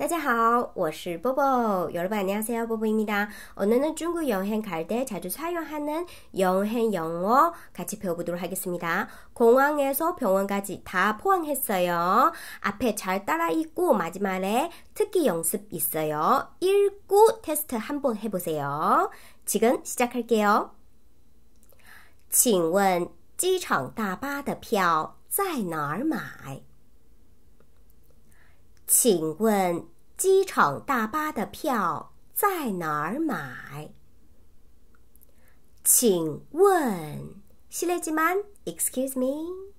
大家好，我是波波。여러분안녕하세요，波波입니다 오늘은중국여행갈때자주사용하는여행영어같이배워보도록하겠습니다 공항에서병원까지다포함했어요앞에잘따라읽고마지막에특기연습있어요읽고테스트한번해보세요지금시작할게요请问机场大巴的票在哪儿买？ 请问机场大巴的票在哪儿买？请问，西嘞吉曼，excuse me，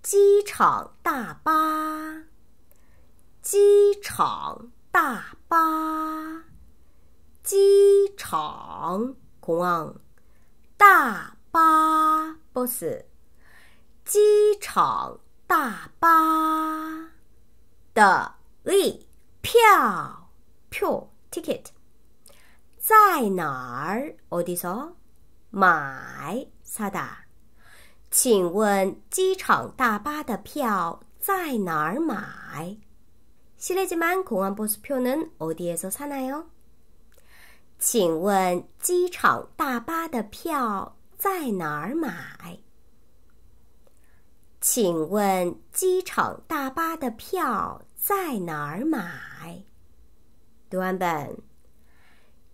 机场大巴，机场大巴，机场，空王，大巴，boss，机场大巴。的의票표 ticket 在哪儿어디서买사다请问机场大巴的票在哪儿买실례지만공항버스표는어디에서사나요请问机场大巴的票在哪儿买 请问机场大巴的票在哪儿买？读完本。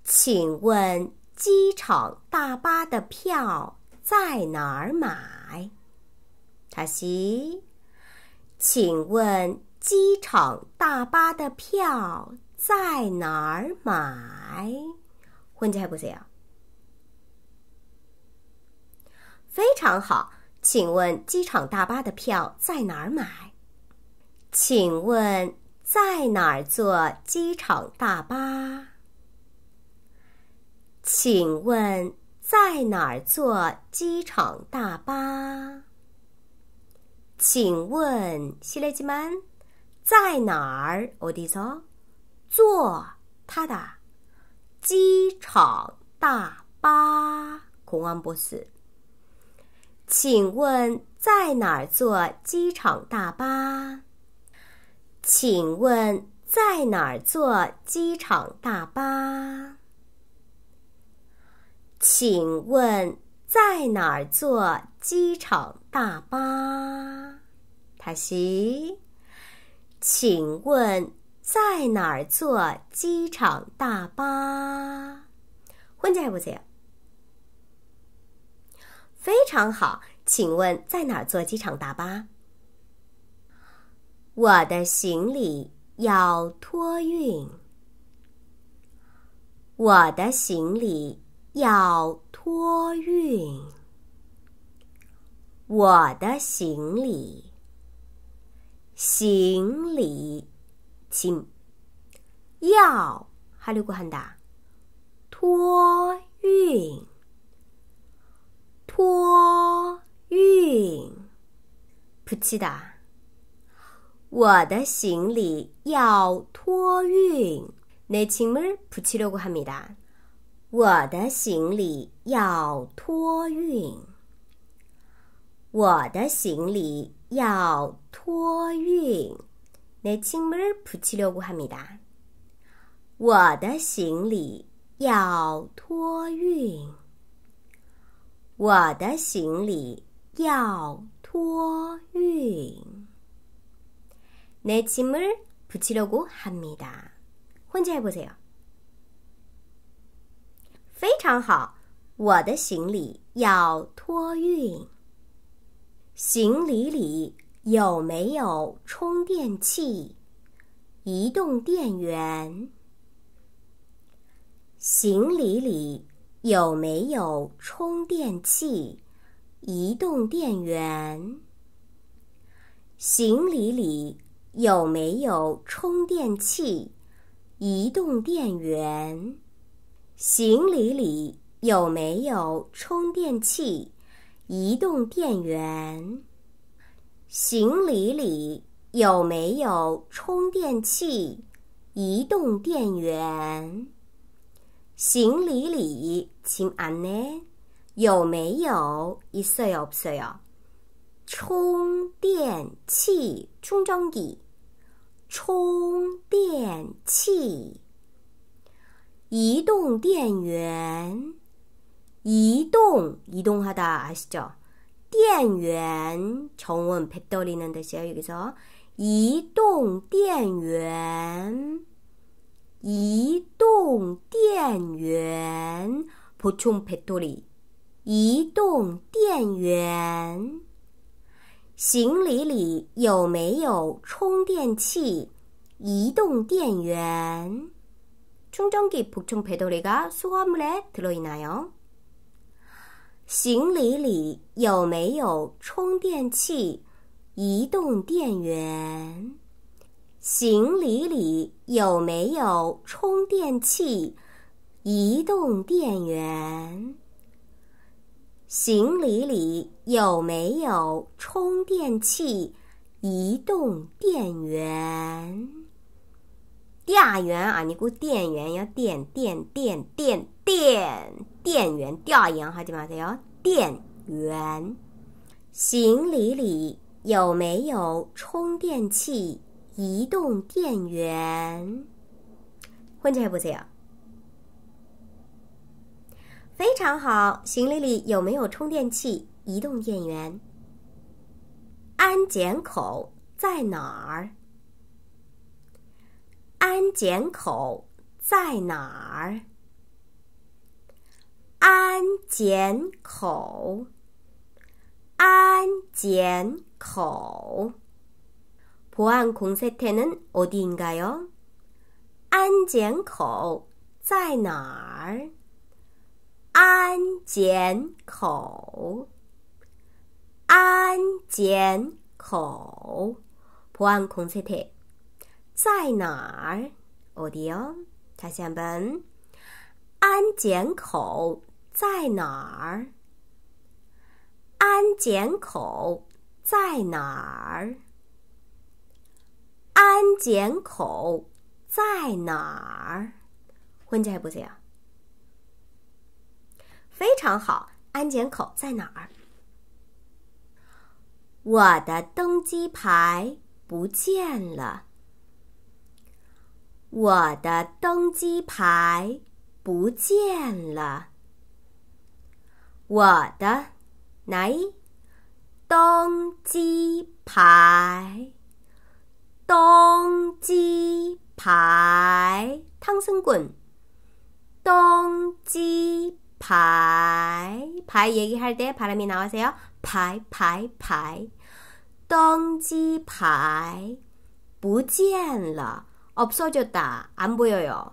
请问机场大巴的票在哪儿买？塔西，请问机场大巴的票在哪儿买？混起来不行？非常好。请问机场大巴的票在哪儿买？请问在哪儿坐机场大巴？请问在哪儿坐机场大巴？请问，西雷吉曼，在哪儿？어디서坐他的机场大巴？공항버스 请问在哪儿坐机场大巴？请问在哪儿坐机场大巴？请问在哪儿坐机场大巴？塔西，请问在哪儿坐机场大巴？混起来不在。非常好，请问在哪儿坐机场大巴？我的行李要托运。我的行李要托运。我的行李，行李，请要哈利古汉达托运。托运，不记得。我的行李要托运，내짐을붙이려고합니다。我的行李要托运。我的行李要托运，내짐을붙이려고합니다我的行李要托运。 我的行李要托运。내짐을붙이려고합니 다。 混起来不这非常好，我的行李要托运。行李里有没有充电器、移动电源？行李里。 有没有充电器、移动电源？行李里有没有充电器、移动电源？行李里有没有充电器、移动电源？行李里有没有充电器、移动电源？ 行李里，请安呢？有没有？있어요없어 요？ 充电器，充电器，充电 器，移动电源，移动移动하다아시죠电源정원배터리는뜻이에요여기서移动电源， 移动电源보충배터리移动电源。行李里有没有充电器？移动电源。충전기보충배터리가수화물에들어있나요行李里有没有充电器？移动电源。 行李里有没有充电器？移动电源。行李里有没有充电器？移动电源。电源啊，你给我电源要电电电电电电源，电源好记吗？这要电源。行李里有没有充电器？移动电源。混起来不这样？非常好，行李里有没有充电器？移动电源。安检口在哪儿？安检口在哪儿？安检口，安检口。 보안공세태는어디인가 요？ 安检口在哪儿？安检口，安检口，보안공세태在哪儿？어디 요？ 다시한 번， 安检口在哪儿？安检口在哪儿？ 安检口在哪儿？婚介不这样非常好安检口在哪儿？我的登机牌不见了。我的登机牌不见了。我的来登机牌。 登机牌，汤森滚，登机。牌牌얘기할때바람이나와세요牌牌牌登机牌不见了없어졌다안보여요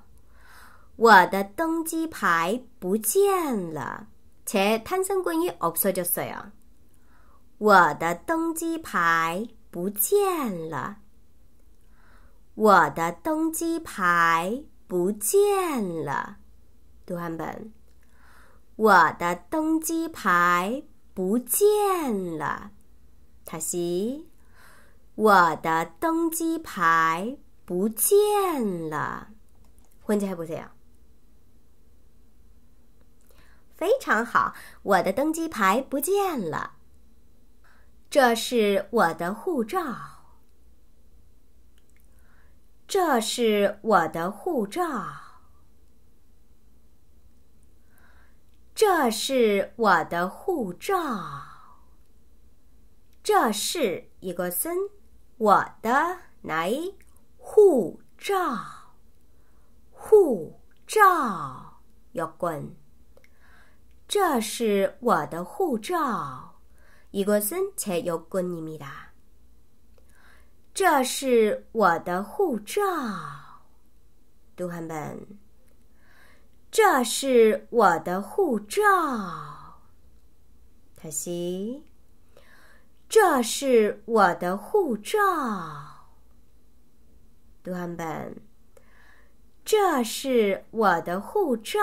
我的登机牌不见了제탄성권이없어졌어요我的登机牌不见了 我的登机牌不见了。读完本，我的登机牌不见了。塔西，我的登机牌不见了。混迹还不这样？非常好，我的登机牌不见了。这是我的护照。这是我的护照。这是我的护照。这是一个森，我的来护照，护照要滚。这是我的护照，一个森才要滚你米哒。这是我的护照，读汉本。这是我的护照。可惜，这是我的护照。读汉本，这是我的护照。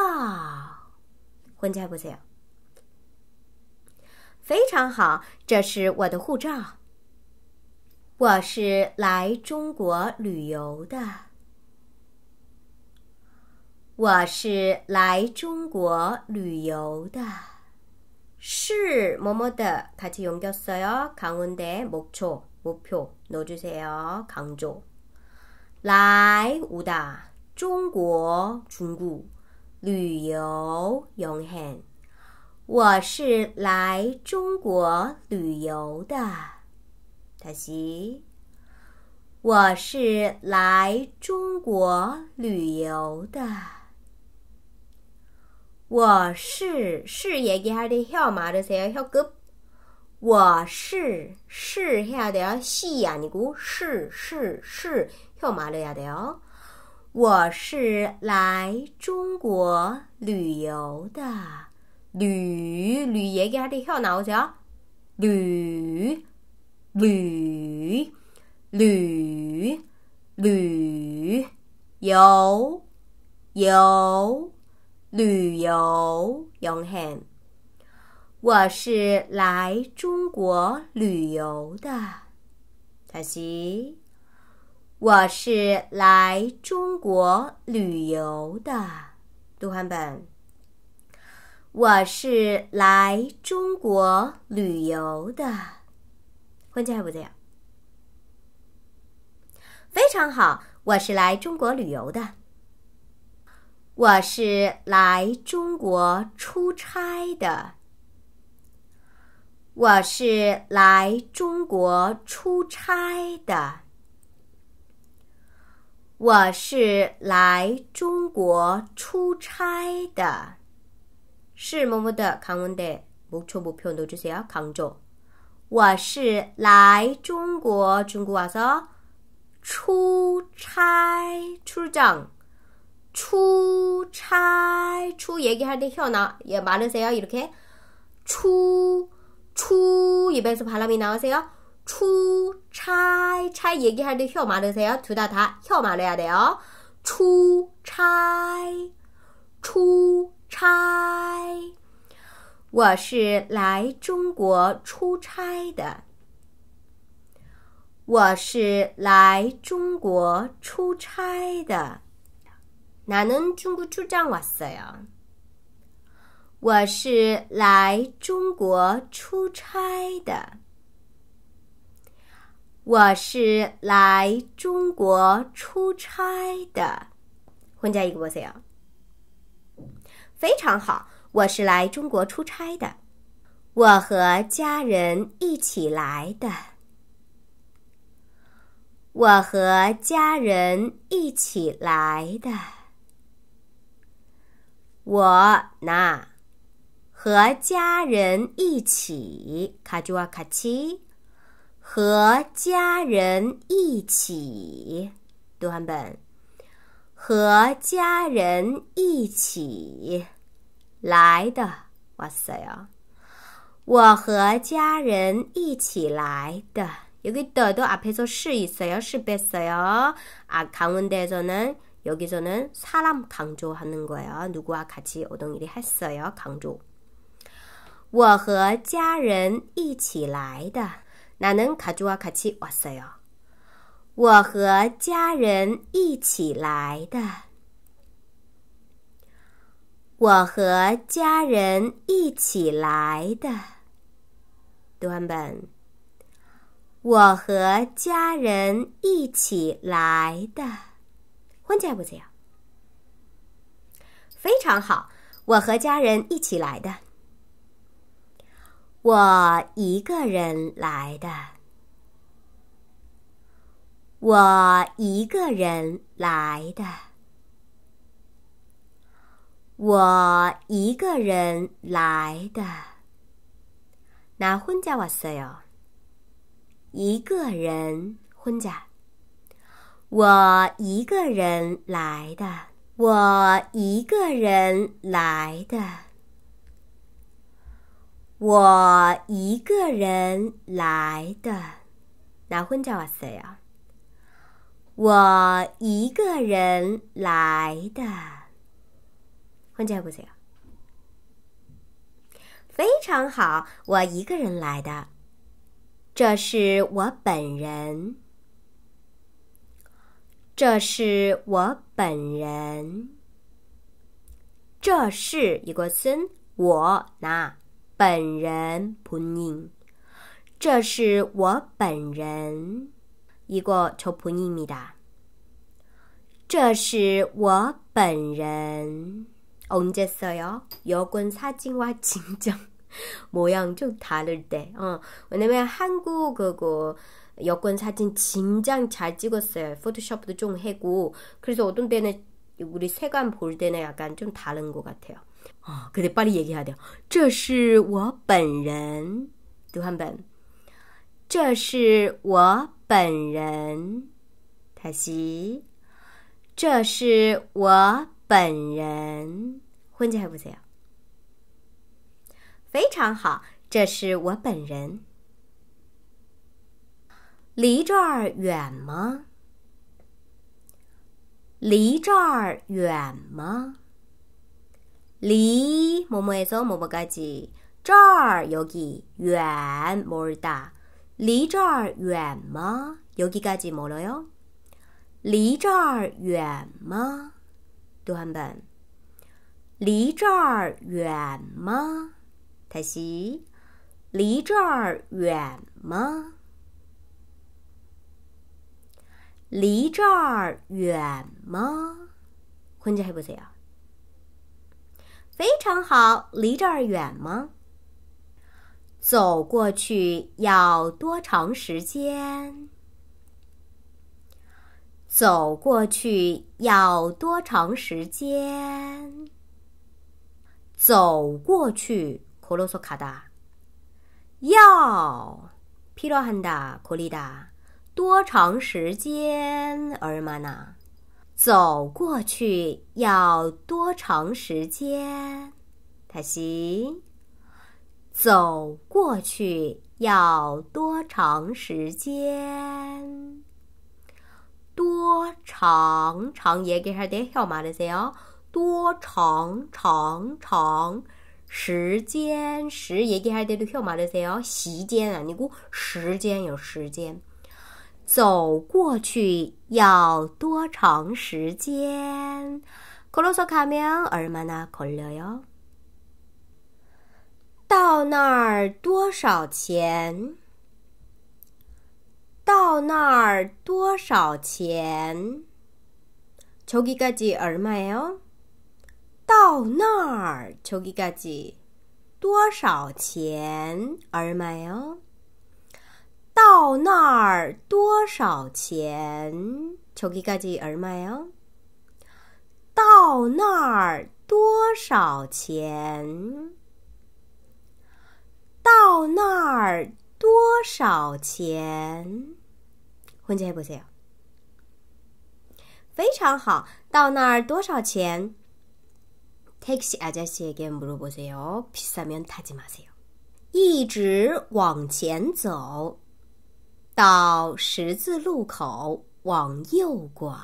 混家不错，非常好。这是我的护照。我是来中国旅游的。我是来中国旅游的。是么么的，같이용겼어요강원대목초목표넣어주세요강조 来우다中国中国旅游永恒。我是来中国旅游的。 다시我是来中国旅游的。我是是얘기할때혀말으세요혀 급。 我是是해야돼요시아니고是是是혀말해야돼요我是来中国旅游的。旅旅얘기할때혀나오세요旅 旅旅旅游游旅游永恒。我是来中国旅游的。다시我是来中国旅游的。读版本。我是来中国旅游的。混起来不这样？非常好，我是来中国旅游的。我是来中国出差的。我是来中国出差的。我是来中国出差的。是么么的강원 대， 목초목표넣어주세요강 조。 我是来中国,中国와서出差出장 출차 추 얘기할 때 혀 나 예, 많으세요？ 이렇게？ 추 추 입에서 바람이 나오세요？ 출차 차 얘기할 때 혀 많으세요？ 둘 다 다 혀 많아야 돼요。 출차 출차 我是来中国出差的。我是来中国出差的。나는중국출장왔어요我是来中国出差的。我是来中国出差的。혼자읽어보세요非常好， 我是来中国出差的。我和家人一起来的。我和家人一起来的。我那。和家人一起，卡住啊卡奇，和家人一起，读完本，和家人一起 来的，哇塞呀！我和家人一起来的，여기더더앞에서시있어요시뺐어요아강원대에서는여기서는사람강조하는거예요누구와같이오동일이했어요강 조。 我和家人一起来的。나는가족와같이왔어 요。 我和家人一起来的。 我和家人一起来的。短本。我和家人一起来的。混在不这样？非常好，我和家人一起来的。我一个人来的。我一个人来的。我一个人来的。나혼자왔어 요。 一个人，혼자我一个人来的。我一个人来的。我一个人来的，나혼자왔어 요。 我一个人来的， 혼자해보세요非常好，我一个人来的。这是我本人。这是我本人。这是一个森，我拿。本人本人，这是我本人。一个저본인입니 다。 这是我本人。 언제써요여권사진과진정모양좀다를때어왜냐면한국그거여권사진진장잘찍었어요포토샵도좀해고그래서어떤때는우리세관볼때는약간좀다른것같아요 어, 근데 빨리 얘기해야 돼요. 这是我本人.또 한 번. 这是我本人. 다시. 这是我 本人. 혼자 해보세요. 非常好，这是我本人。离这儿远吗？离这儿远吗？ 리 뭐뭐에서 뭐뭐까지 这儿 여기 远 멀다 离这儿远吗 여기까지 멀어요? 离这儿远吗? 또 한 번. 离这儿远吗? 다시. 离这儿远吗? 离这儿远吗? 혼자 해보세요. 非常好，离这儿远吗？走过去要多长时间？ 走过去要多长时间？走过去，걸어서가 다。 要，필요한 다， 걸리 다。 多长时间？얼마 나？ 走过去要多长时间？他西，走过去要多长时间？ 多长长也给他点小马的噻哦。多长长长时间时也给他点小马的噻哦。时间啊，你估时间有时间。走过去要多长时间？걸어서가면얼마나걸려 요？ 到那儿多少钱？ 到那儿多少钱？저기까지얼마예 요？ 到那儿저기까지多少钱？얼마예 요？ 到那儿多少钱？저기까지얼마예 요？ 到那儿多少钱？到那儿多少钱？ 混起来不行。非常好，到那儿多少钱？택시아저씨에게물어보세요비싸면타지마세요一直往前走。到十字路口往右拐，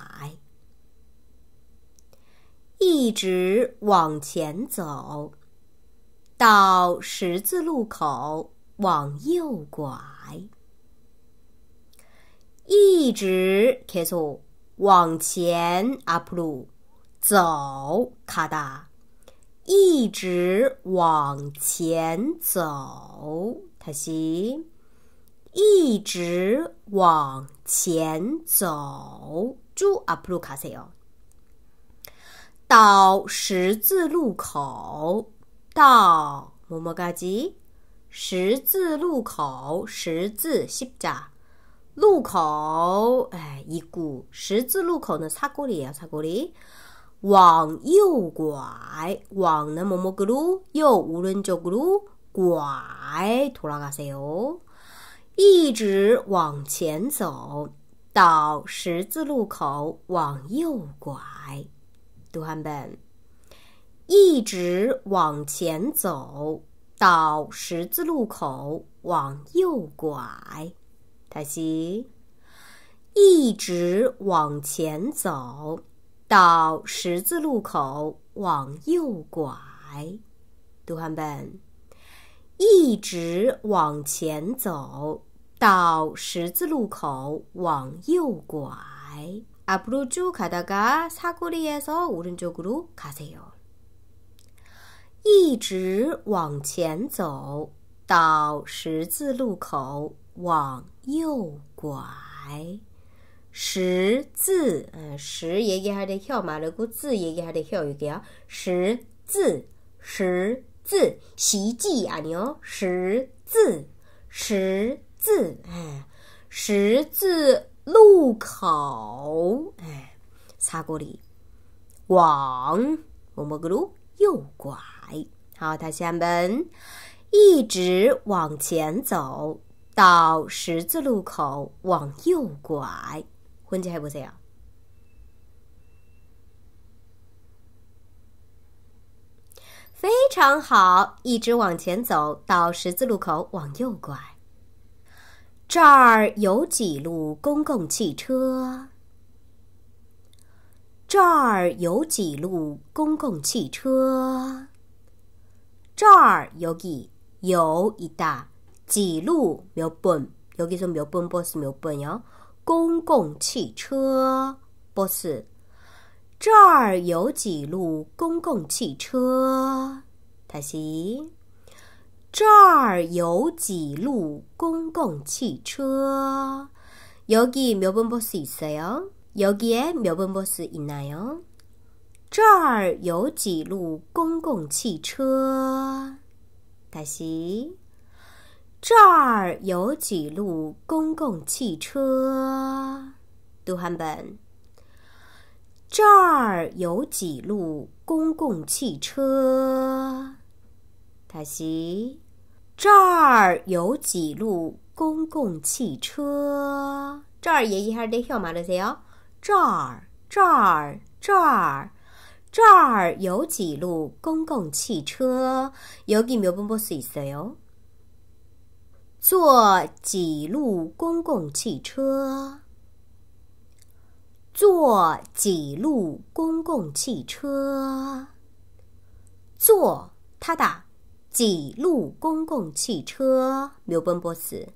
一直往前走。到十字路口往右拐， 一直계속往前앞으로走가 다， 一直往前走다시一直往前走，쭉 앞으로가세 요。 到十字路口，到뭐뭐까 지？ 十字路口，十字십자 路口，哎，一股十字路口呢，擦过里也要擦过里，往右拐，往那么么个路右，无论就个路拐，图拉个谁哟？一直往前走到十字路口，往右拐，读学本，一直往前走到十字路口，往右拐。다시一直往前走，到十字路口往右拐。读汉本，一直往前走。到十字路口往右拐。앞으로쭉가다가사거리에서오른쪽으로가세 요。 一直往前走到十字路口往 右拐。 十字, 아, 十 얘기할 때 혀 말고 字 얘기할 때 혀, 여기요. 十字, 十字, 시지 아니요. 十字, 十字, 아, 十字路口, 아, 사거리, 往, 뭐뭐로 右拐. 好，다시 한번. 一直往前走， 到十字路口往右拐。混起해보세요非常好，一直往前走到十字路口往右拐。这儿有几路公共汽车？这儿有几路公共汽车？这儿有几？有一大 几路몇 번， 여기서몇번버스몇번 요？ 公共汽车，bus。这儿有几路公共汽车？다시这儿有几路公共汽车？여기몇번버스있어요여기에몇번버스있나요这儿有几路公共汽车？다시 这儿有几路公共汽车？读汉本。这儿有几路公共汽车？다시这儿有几路公共汽车？这儿얘기할때혀말하세요这儿，这儿，这儿。这儿有几路公共汽车？여기몇번버스있어요 坐几路公共汽车？坐几路公共汽车？坐他的几路公共汽车？刘奔波斯，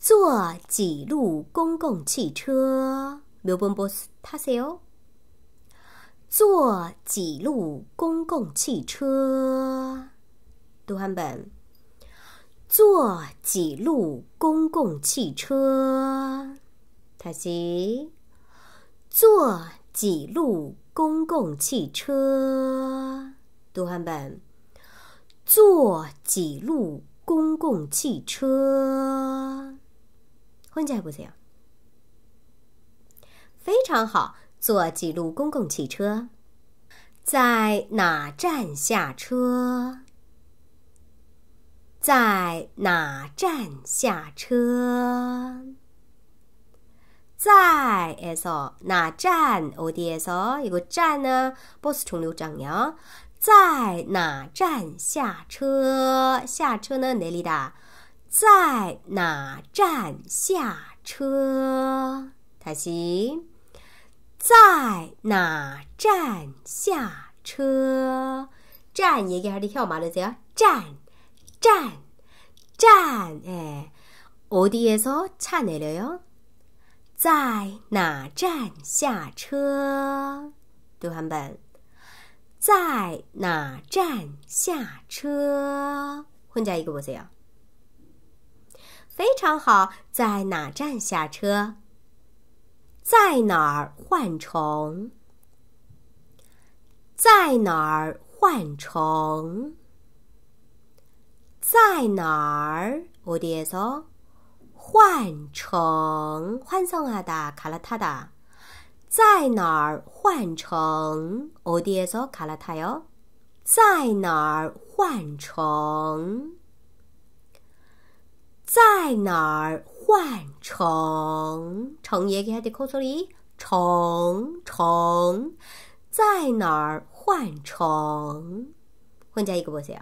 坐几路公共汽车？刘奔波斯，他谁哟？坐几路公共汽车？读汉本。坐几路公共汽车？他西，坐几路公共汽车？读汉本，坐几路公共汽车？混起来不行，非常好，坐几路公共汽车？在哪站下车？在哪站下车？在에서哪站어디에서이거站呢버스종료장요在哪站下车？下车呢내리다在哪站下车？다시在哪站下车？站얘기할때혀말하세요站 站站에어디에서차내려요在哪站下车？读한번在哪站下车？혼자읽어보세요非常好，在哪站下车？在哪儿换乘？在哪儿换乘？ 在哪儿？어디에서换乘？换送하다갈아타 다。 在哪儿换乘？어디에서갈아타 요？ 在哪儿换乘？在哪儿？换乘，乘얘기할때코소리乘乘，在哪儿换乘？混加一个보세요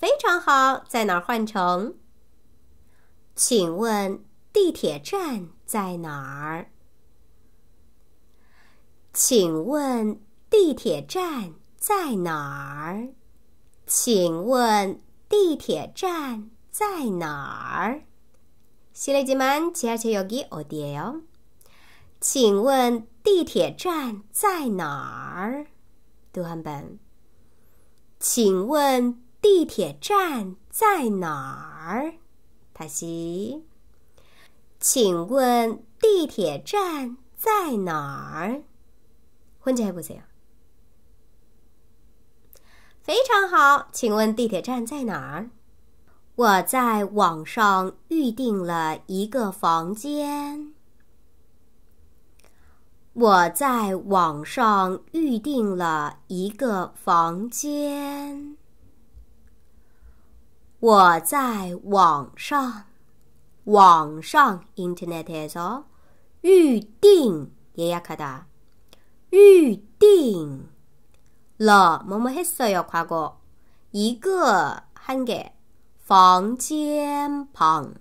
非常好，在哪儿换乘？请问地铁站在哪儿？请问地铁站在哪儿？请问地铁站？在哪儿？실례지만지하철역이어디예요请问地铁站在哪儿？또한 번。 请问 地铁站在哪儿？다시 请问地铁站在哪儿？混着해보세요非常好，请问地铁站在哪儿？我在网上预订了一个房间。我在网上预订了一个房间。 我在网上，网上 internet에서预订예약하 다。 预订了뭐뭐했어요 과거一个한 개。 房间旁，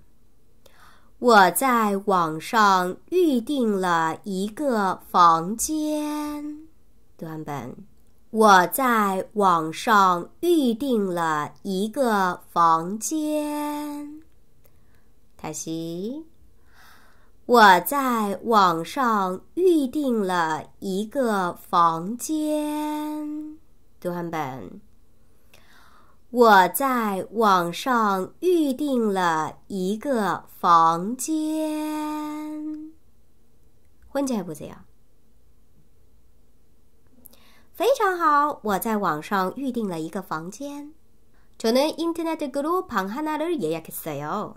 我在网上预订了一个房间。短本， 我在网上预订了一个房间。泰西，我在网上预订了一个房间。短本。我在网上预订了一个房间。混起来不这样？非常好，我在网上预订了一个房间。저는인터넷으로방하나를예약했어 요。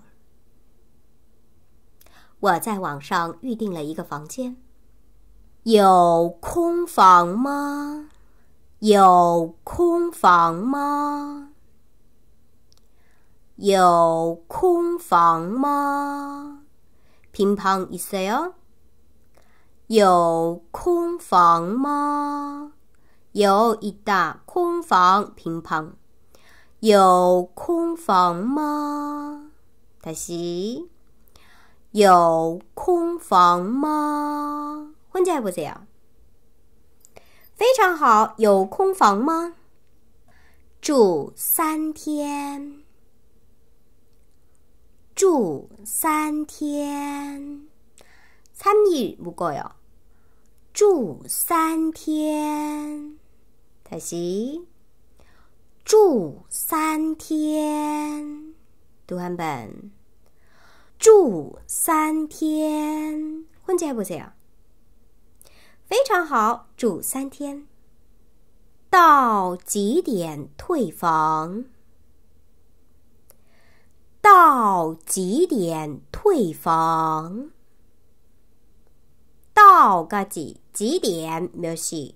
我在网上预订了一个房间。有空房吗？有空房吗？有空房吗？乒乓있어 요？ 有空房吗？ 有一大空房，乒乓。有空房吗？다시有空房吗？혼자해보세요非常好，有空房吗？住三天。住三天，三日묵어 요。 住三天， 练习住三天，读完本。住三天，混句还不行。非常好，住三天。到几点退房？到几点退房？到个几几点描写？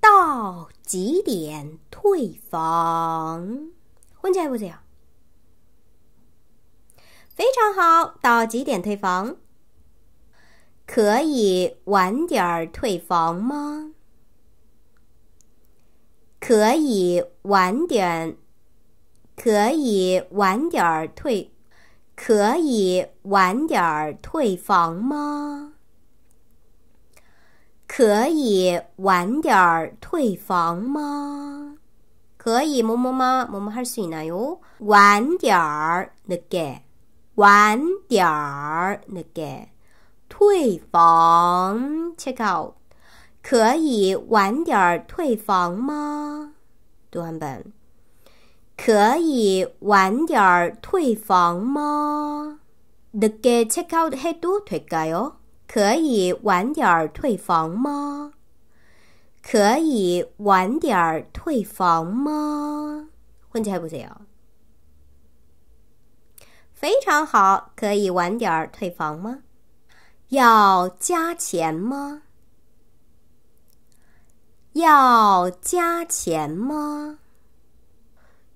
到几点退房？问在不在？非常好，到几点退房？可以晚点儿退房吗？可以晚点，可以晚点儿退，可以晚点儿退房吗？可以晚点退房吗？可以么么吗？么么할수있나 요？ 晚点늦 게， 晚点늦 게， 退房 check out。可以晚点退房吗？读完本。可以晚点退房吗？늦게 check out 해도될까 요？ 可以晚点退房吗？可以晚点退房吗？混起来不这样。非常好，可以晚点退房吗？要加钱吗？要加钱吗？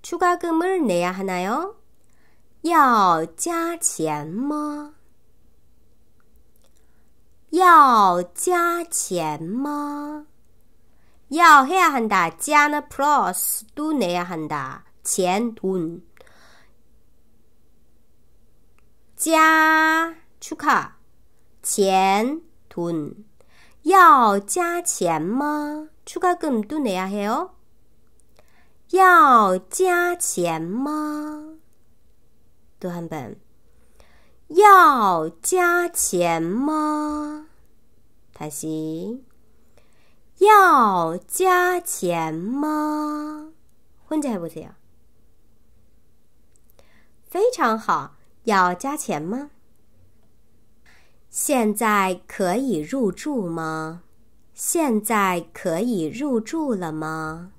추가금을내야하나 요？ 要加钱吗？ 要加钱吗？要해야한 다， 加呢 plus 도내야한 다， 钱돈加 축하钱돈要加钱吗？추가금또내야해요要加钱吗？또한 번。 要加钱吗？他西，要加钱吗？混在还不行？非常好，要加钱吗？现在可以入住吗？现在可以入住了吗？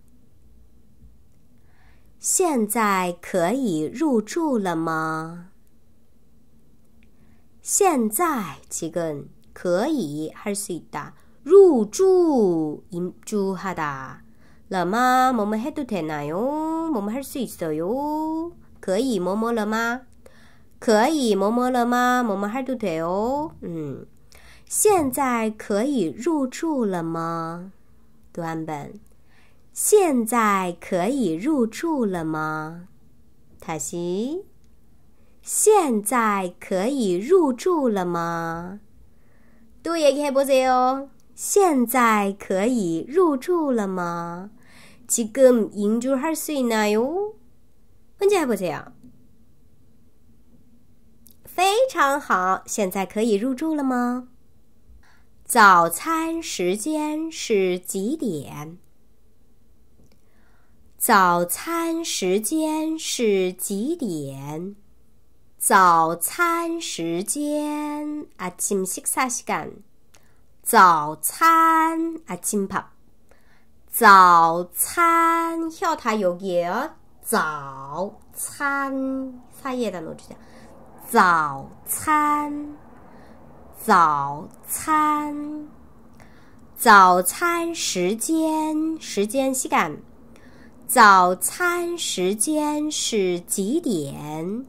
现在可以入住了吗？现在지금可以할수있다入住입주하다了吗？뭐뭐해도되나요 뭐뭐할수있어요可以么么了吗？可以么么了吗？么么할도돼 요？ 嗯，现在可以入住了吗？短本。现在可以入住了吗？塔西， 现在可以入住了吗？都也可以播这哦。现在可以入住了吗？지금인주할수있나 요？ 언제해보세 요？ 非常好，现在可以入住了吗？早餐时间是几点？早餐时间是几点？ 早餐时间아침식사시 간。 早餐아침 밥。 早餐혀다여기에요早餐사이에다넣어주세 요。 早餐，早餐，早餐时间，时间시간早餐时间是几点？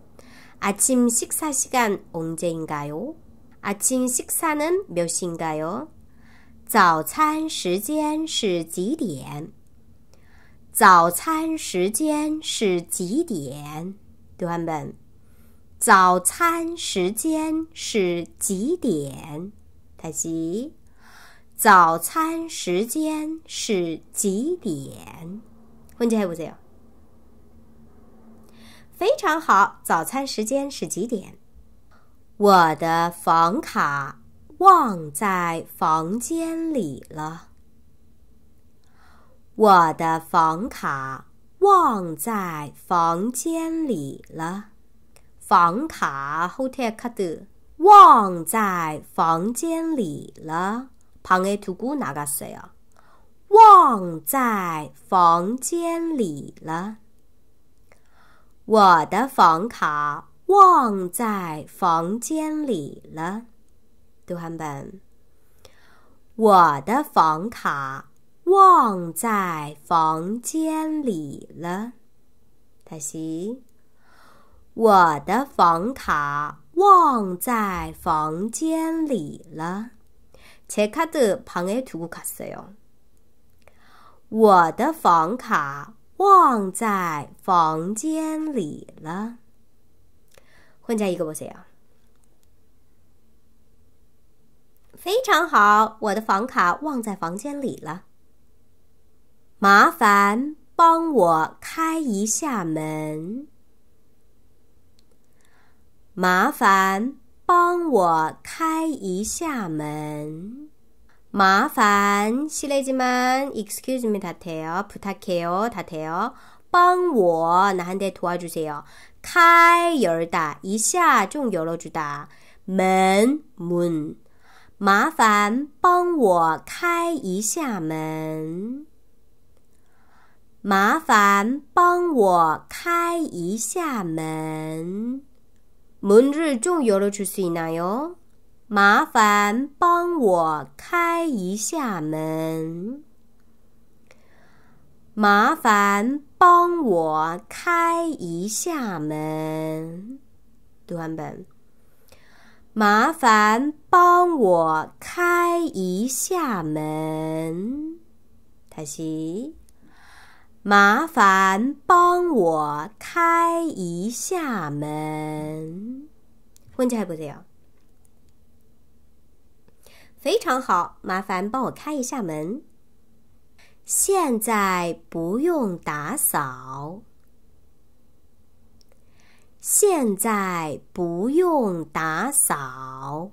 아침식사시간언제인가 요？ 아침식사는몇시인가 요？ 早餐时间是几点？早餐时间是几点？对한번早餐时间是几点？다시早餐时间是几点？混起来不这样？ 非常好，早餐时间是几点？我的房卡忘在房间里了。我的房卡忘在房间里了。房卡 hotel card 忘在房间里了。방에두고나갔어요忘在房间里了。 我的房卡忘在房间里了。读汉本。我的房卡忘在房间里了。다시我的房卡忘在房间里了。제카드방에두고갔어요我的房卡 忘在房间里了。混在一个不谁啊？非常好，我的房卡忘在房间里了。麻烦帮我开一下门。麻烦帮我开一下门。 麻烦실례지만 excuse me 다 돼요. 부탁해요. 다 돼요. 帮我 나한테 도와주세요. 开 열다. 一下좀 열어주다. 门 문. 麻烦帮我开一下门.麻烦帮我开一下门. 문을 좀 열어줄 수 있나요? 麻烦帮我开一下门。麻烦帮我开一下门。读完本。麻烦帮我开一下门。다시麻烦帮我开一下门。혼자해보세요 非常好，麻烦帮我开一下门。现在不用打扫。现在不用打扫。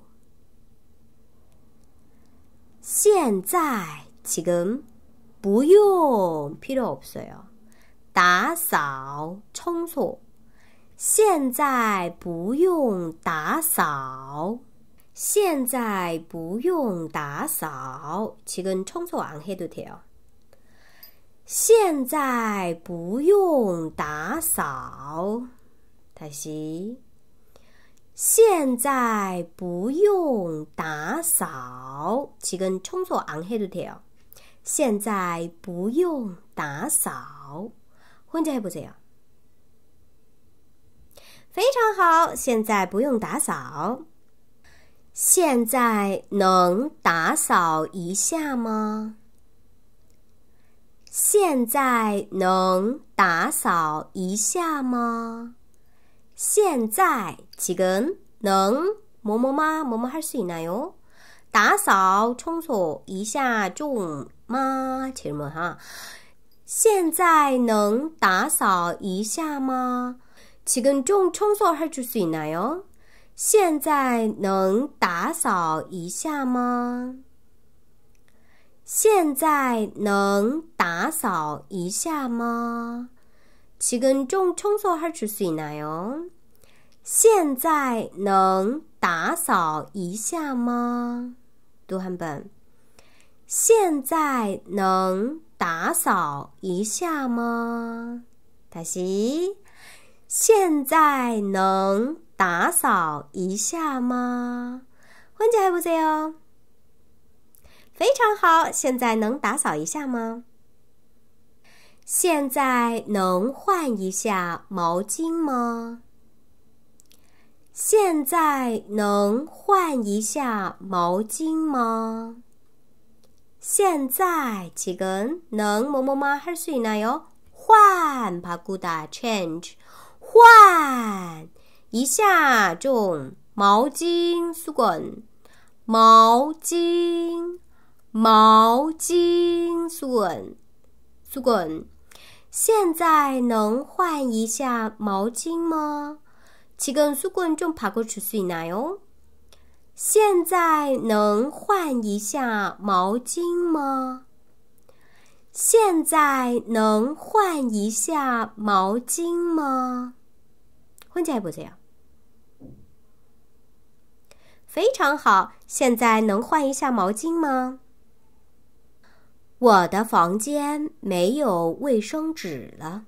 现在지금不用필요없어요打扫冲错。现在不用打扫。 现在不用打扫。지금청소안해도돼요现在不用打扫。다시现在不用打扫。지금청소안해도돼요现在不用打扫。혼자해보세요非常好，现在不用打扫。 现在能打扫一下吗？现在能打扫一下吗？现在几根能么么吗？么么还是哪哟？打扫冲错一下中吗？请问哈，现在能打扫一下吗？几根中冲错还是哪哟？现在能打扫一下吗？现在能打扫一下吗？지금좀청소할수있나요现在能打扫一下吗？读汉本。现在能打扫一下吗？다시现在能 打扫一下吗？혼자해보세요非常好，现在能打扫一下吗？现在能换一下毛巾吗？现在能换一下毛巾吗？现在几根能么么吗？还是以哪哟？换，把古打 change，换 一下种毛巾수건毛巾。毛巾，sugon sugon，现在能换一下毛巾吗？지금수건좀바꿔줄수있나요现在能换一下毛巾吗？现在能换一下毛巾吗？혼자해보세요 非常好，现在能换一下毛巾吗？我的房间没有卫生纸了。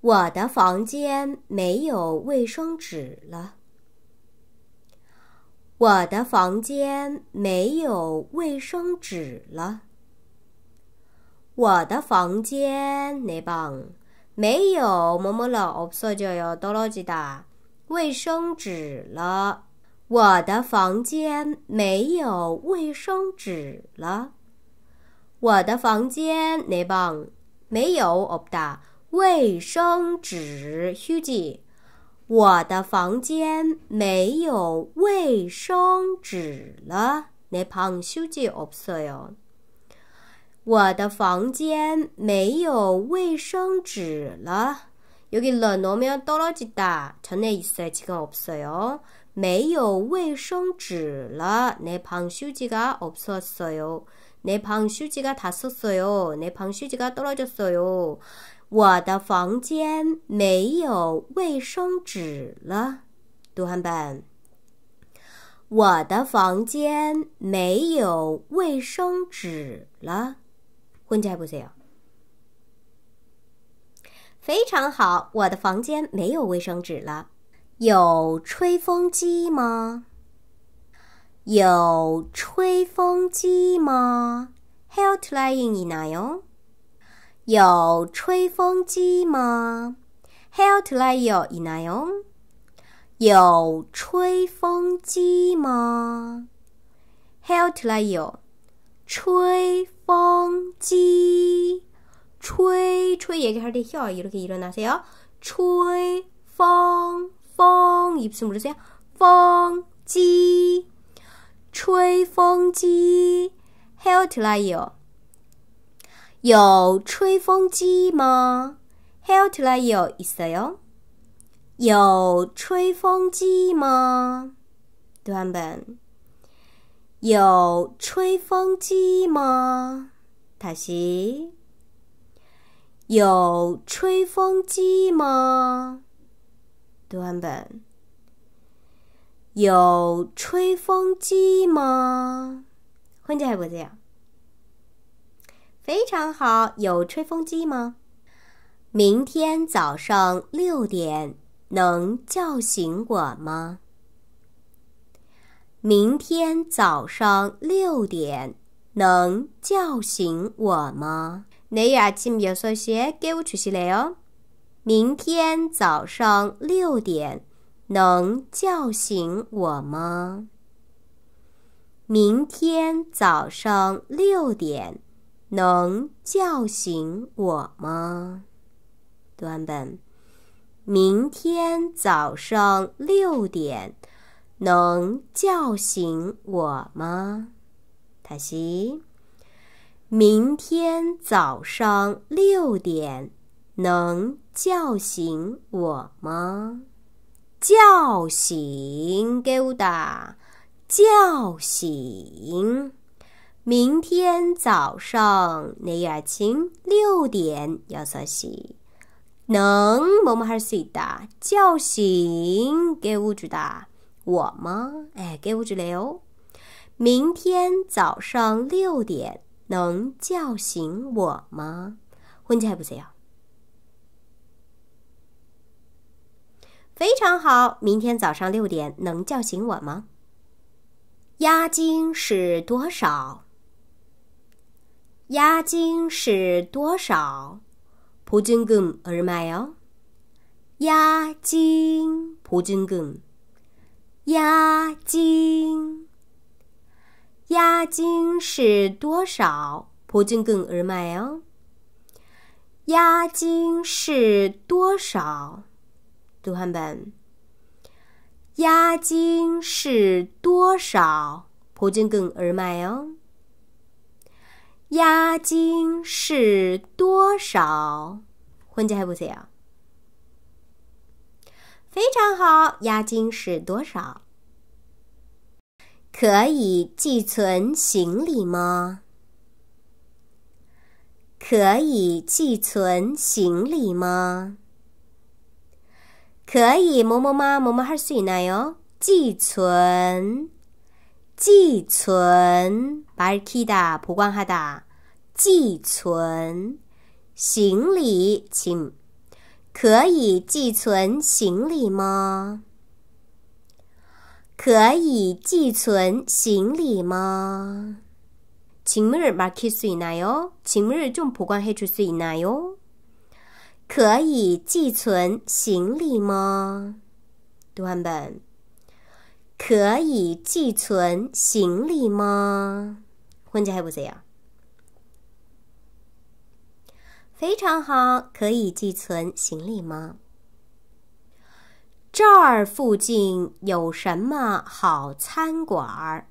我的房间没有卫生纸了。我的房间没有卫生纸了。我的房间那帮没有么么了，없어져요떨어지 다。 卫生纸了。 我的房间没有卫生纸了。我的房间那帮没有없다卫生纸휴지我的房间没有卫生纸了내방휴지없어요我的房间没有卫生纸了여기러넣으면떨어진다전에있어요지금없어요 没有卫生纸了내방휴지가없었어요 내방 휴지가 다 썼어요. 내 방 휴지가 떨어졌어요. 我的房间没有卫生纸了。读한번我的房间没有卫生纸了。 혼자 해보세요. 非常好，我的房间没有卫生纸了。 有吹风机吗？有吹风机吗？ hair drying 있나요? 有吹风机吗? hair dryer 있나요? 有吹风机吗? hair dryer 吹风机 吹, 吹 얘기할 때 혀 이렇게 일어나세요. 吹风, 펑 입술 물으세요. 风机 吹风机，hair dryer。有吹风机吗？hair dryer 있어 요？ 有吹风机吗？读版本。有吹风机吗？다시有吹风机吗？ 读版本。有吹风机吗？혼자해보세요非常好，有吹风机吗？明天早上六点能叫醒我吗？明天早上六点能叫醒我吗？내일아침여섯시에깨워주실래요 明天早上六点。能叫醒我吗？明天早上六点能叫醒我吗？短本。明天早上六点能叫醒我吗？다시明天早上六点能叫醒我吗？叫醒깨우 다， 叫醒。明天早上내일아침六点여섯시能뭐뭐할수있 다？ 叫醒깨우주 다， 我吗？哎，깨우주래 요。 明天早上六点能叫醒我吗？혼자해보세요 非常好，明天早上六点能叫醒我吗？押金是多少？押金是多少？보증금얼마 요？ 押金，보증 금， 押金，押金是多少？보증금얼마 요？ 押金是多少？ 读汉本，押金是多少？보증금얼마 요？ 押金是多少？혼자해보세요非常好，押金是多少？可以寄存行李吗？可以寄存行李吗？ 可以么么吗？么么할수있나 요？ 寄存，寄存，밝히다보관하 다， 寄存行李，请可以寄存行李吗？可以寄存行李吗？짐을맡길수있나 요？ 짐을좀보관해줄수있나 요？ 可以寄存行李吗？读完本。可以寄存行李吗？混家还不这样。非常好，可以寄存行李吗？这儿附近有什么好餐馆？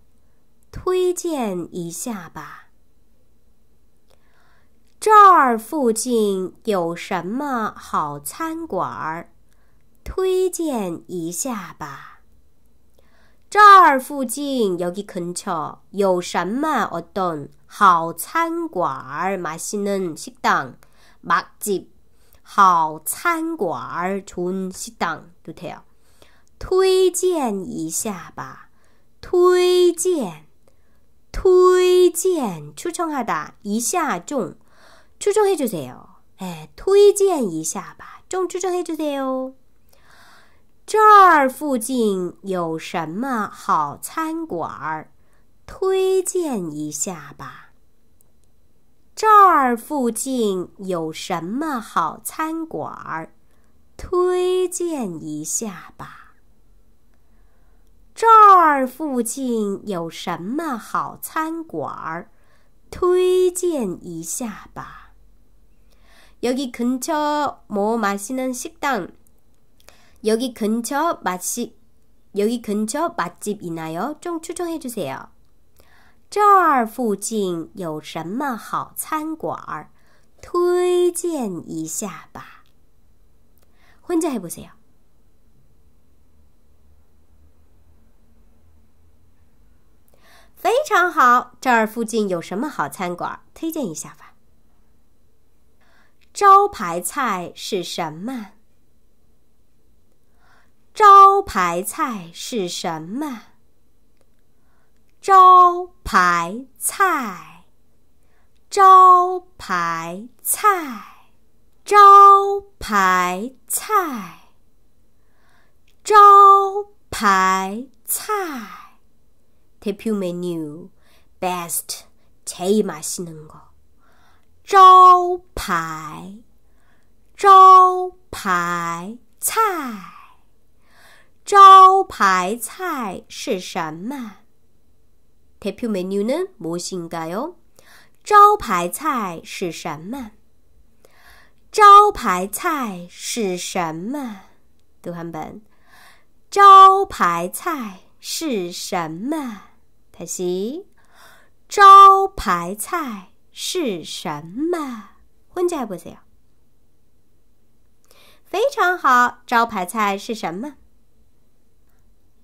推荐一下吧。这儿附近有什么好餐馆？推荐一下吧。这儿附近여기근처有什么어떤好餐馆？맛있는식당맛집好餐馆좋은식당도돼요推荐一下吧。推荐，推荐추천하다一下좀 추정해 주세요. 예, 推荐一下吧.좀 추정해 주세요. 这儿附近有什么好餐馆？推荐一下吧。这儿附近有什么好餐馆？推荐一下吧。 여기 근처 뭐 마시는 식당. 여기 근처 마시 여기 근처 맛집 있나요? 좀 추천해 주세요. 这儿附近有什么好餐馆？推荐一下吧。 혼자 해보세요. 非常好，这儿附近有什么好餐馆？推荐一下吧。 招牌菜是什么？招牌菜是什么？招牌菜，招牌菜，招牌菜，招牌菜。 대표 메뉴 best 제일 맛있는 거 招牌招牌菜招牌菜是什么 대표 메뉴는 무엇인가요? 招牌菜是什么？招牌菜是什么？读한번招牌菜是什么？可惜，招牌菜 是什么？混在不在？非常好，招牌菜是什么？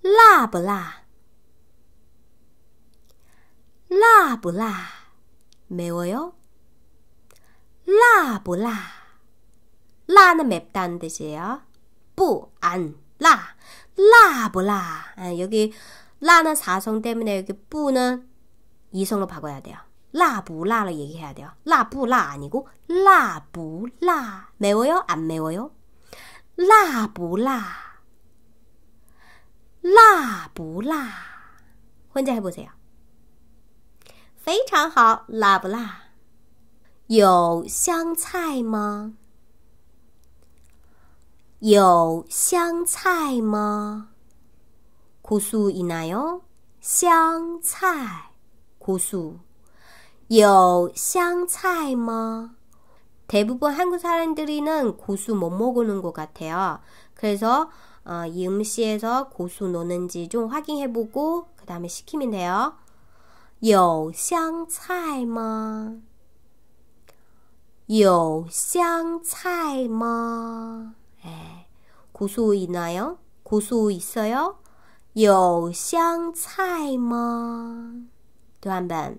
辣不辣？辣不辣？没有哟。辣不辣？辣那没单的些啊？不安辣，辣不辣？嗯，有个。 라는 사성 때문에 여기 뿌는 이성로 바꿔야 돼요. 라부라로 얘기해야 돼요. 라부라 아니고 라부라. 매워요? 안 매워요? 라부라. 라부라. 혼자 해보세요. 非常好, 라부라. 有香菜吗?有香菜吗? 고수 있나요? 香菜 고수 有香菜吗? 대부분 한국 사람들이는 고수 못 먹는 것 같아요. 그래서 어, 이 음식에서 고수 넣는지 좀 확인해보고 그 다음에 시키면 돼요. 有香菜吗?有香菜吗? 네. 고수 있나요? 고수 있어요? 有香菜吗？短本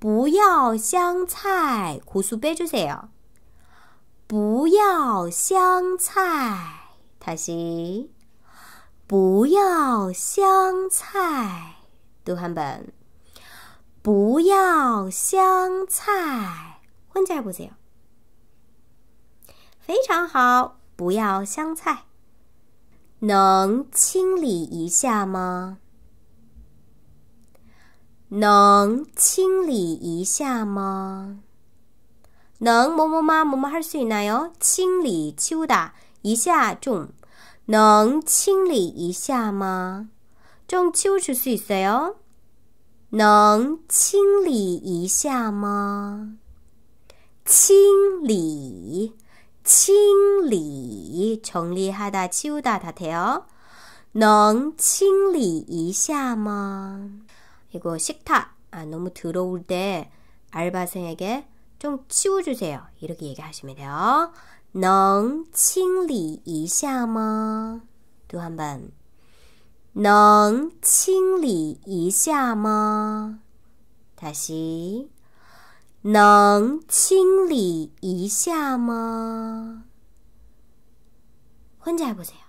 不要香菜고수 빼주세요不要香菜다시不要香菜또한번不要香菜혼자해보세요非常好不要香菜能清理一下吗？ 能清理一下吗？能么么吗？么么할수있나 요？ 清理치우다一下좀能清理一下吗？좀치우실수있어 요？ 能清理一下吗？清理。清理정리하다치우다다돼요能清理一下吗？ 이거식탁아너무더러울때알바생에게좀치워주세요이렇게얘기하시면돼요能清理一下吗？또한 번， 能清理一下吗？다시能清理一下吗？混在不在？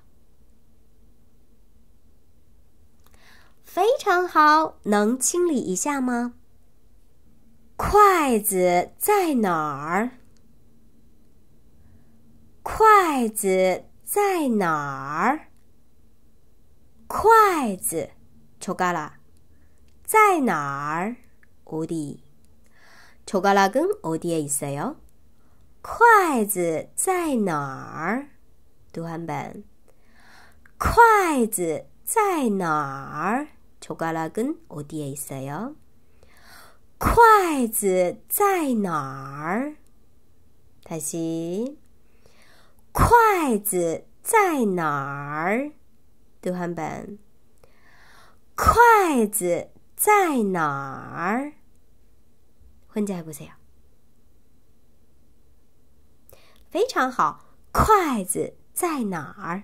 非常好，能清理一下吗？筷子在哪儿？筷子在哪儿？ 筷子，초가락在哪儿？어디초가락은어디에있어요筷子在哪儿？读한번筷子在哪儿？ 초가락은어디에있어요筷子在哪儿？다시筷子在哪儿？读한번筷子在哪儿？混家해보세요非常好，筷子在哪儿？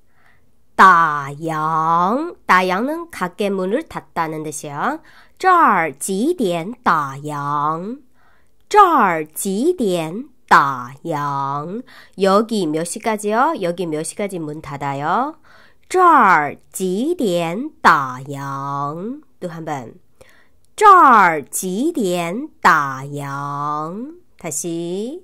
打烊打烊는가게문을닫다는뜻이야这儿几点打烊？这儿几点打烊？여기몇시까지요여기몇시까지문닫아요这儿几点打烊？读한번这儿几点打烊？다시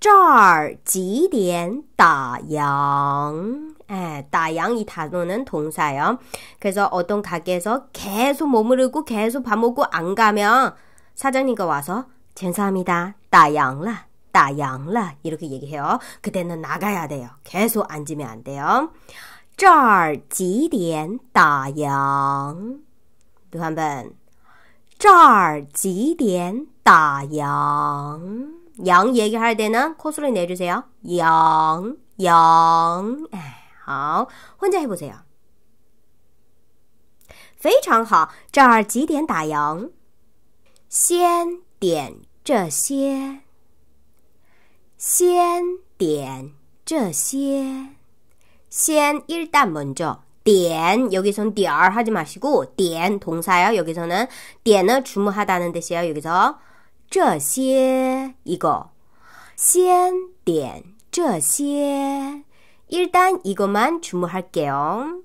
这儿几点打烊？ 에, 따양 이 단어는 동사예요. 그래서 어떤 가게에서 계속 머무르고 계속 밥 먹고 안 가면 사장님과 와서 죄송합니다. 따양라, 따양라 이렇게 얘기해요. 그때는 나가야 돼요. 계속 앉으면 안 돼요. 这儿几点打烊? 또 한 번. 这儿几点打烊? 양 얘기할 때는 코소리 내주세요. 양, 양. 好，混在一起보세요。非常好，这儿几点打烊？ 先点这些，先点这些。先일단먼저点여기선点儿하지마시고点동사야 여기서는点을 주무하다는 뜻이에요. 여기서 这些 이거 先点这些 일단 이것만 주문할게요.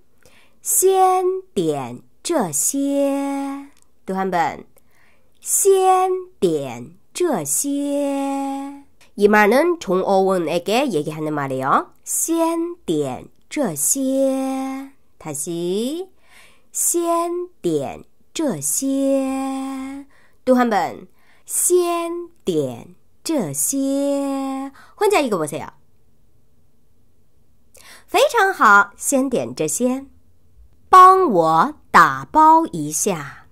先点这些또 한 번. 先点这些이 말은 종어원에게 얘기하는 말이에요. 先点这些 다시 先点这些또 한 번. 先点这些 혼자 읽어보세요. 非常好，先点这些，帮我打包一下，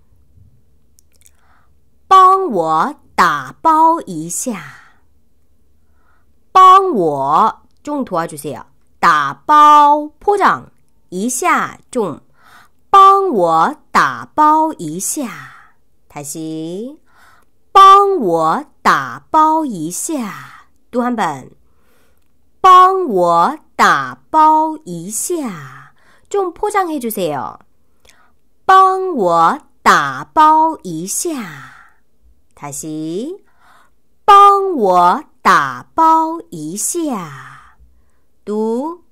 帮我打包一下，帮我中도와주세요打包포장一下좀帮我打包一下，다시帮我打包一下，读한번帮我。 打包一下，좀 포장해 주세요. 帮我打包一下。다시帮我打包一下。读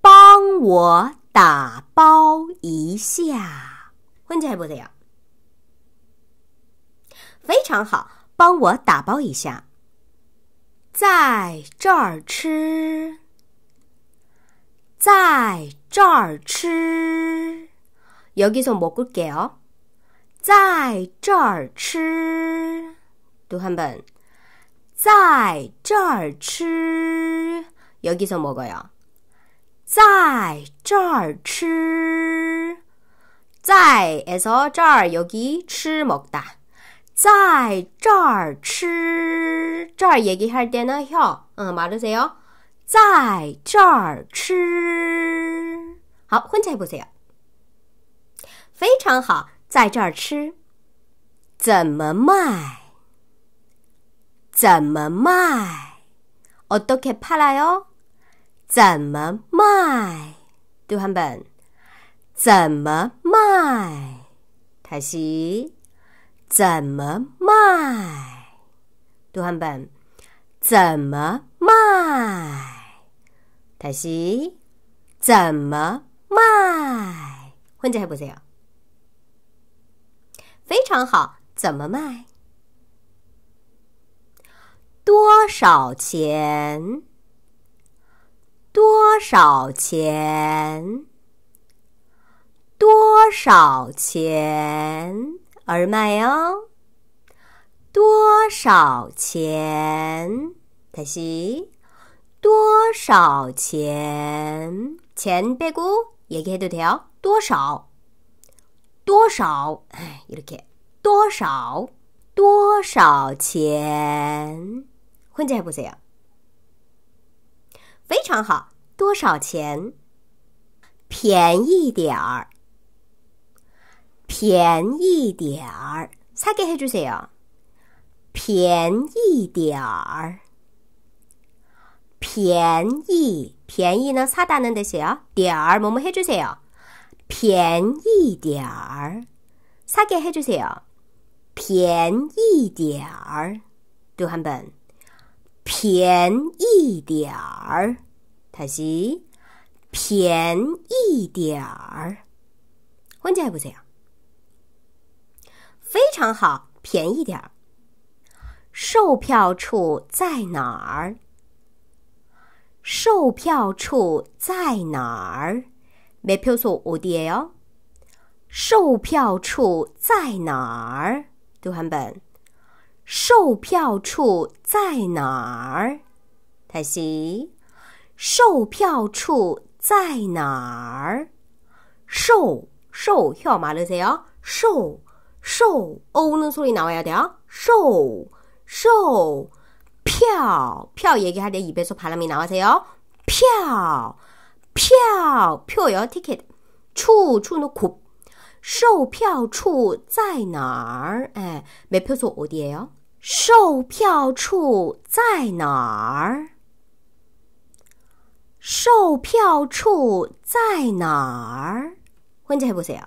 帮我打包一下。非常好，帮我打包一下。在这儿吃。 在这儿吃，여기서먹을게요在这儿吃，读한번在这儿吃，여기서먹어요在这儿吃，在에서저여기치먹 다， 在这儿吃，这儿얘기할때는혀응말하세요 在这儿吃，好，混起来不错呀，非常好，在这儿吃，怎么卖？怎么卖？어떻게팔아 요？ 怎么卖？对，한번怎么卖？ 다시怎么卖？또한 번， 怎么卖？ 다시怎么卖？혼자해보세요非常好，怎么卖？多少钱？多少钱？多少钱？얼마요多少钱？다시 多少钱？钱빼고얘기해도돼요多少？多少？哎，이렇게多少？多少钱？혼자해보세요非常好，多少钱？便宜点儿。便宜点儿，사게해주세요便宜点儿， 便宜，便宜呢？사다는뜻이요点儿，뭐뭐해주세요便宜点儿，사게해주세요便宜点儿，또한 번， 便宜点儿，다시便宜点儿，혼자해보세요非常好，便宜点儿。售票处在哪儿？ 售票处在哪儿？매표소어디에 요？ 售票处在哪儿？또한 번， 售票处在哪儿？다시售票处在哪儿？售售혀말르세 요？ 售。 show 오는 소리 나와야 돼요. show, show, 票, 票 얘기할 때 입에서 바람이 나와세요. 票, 票, 표요, 티켓. 处,处는 곱. 售票处在哪儿? 예, 매표소 어디예요? 售票处在哪儿?售票处在哪儿? 혼자 해보세요.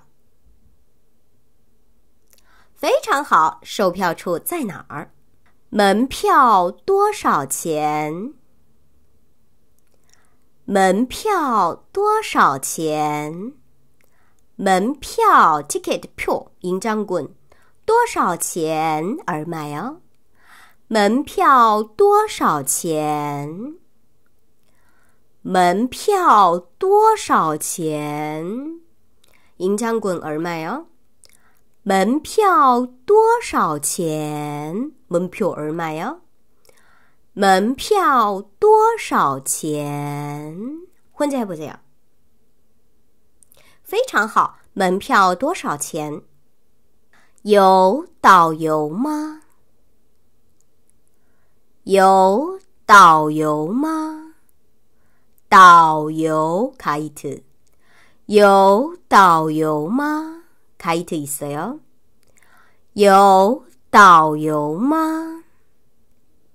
非常好，售票处在哪儿？ 门票多少钱？门票多少钱？门票 ticket 票银张滚，多少钱而买哦？门票多少钱？门票多少钱？银张滚而买哦。门票多少钱？门票얼마 요？ 门票多少钱？混在不在？非常好，门票多少钱？有导游吗？有导游吗？导游卡伊特，有导游吗？ 가이드 있어요? 有 导游吗?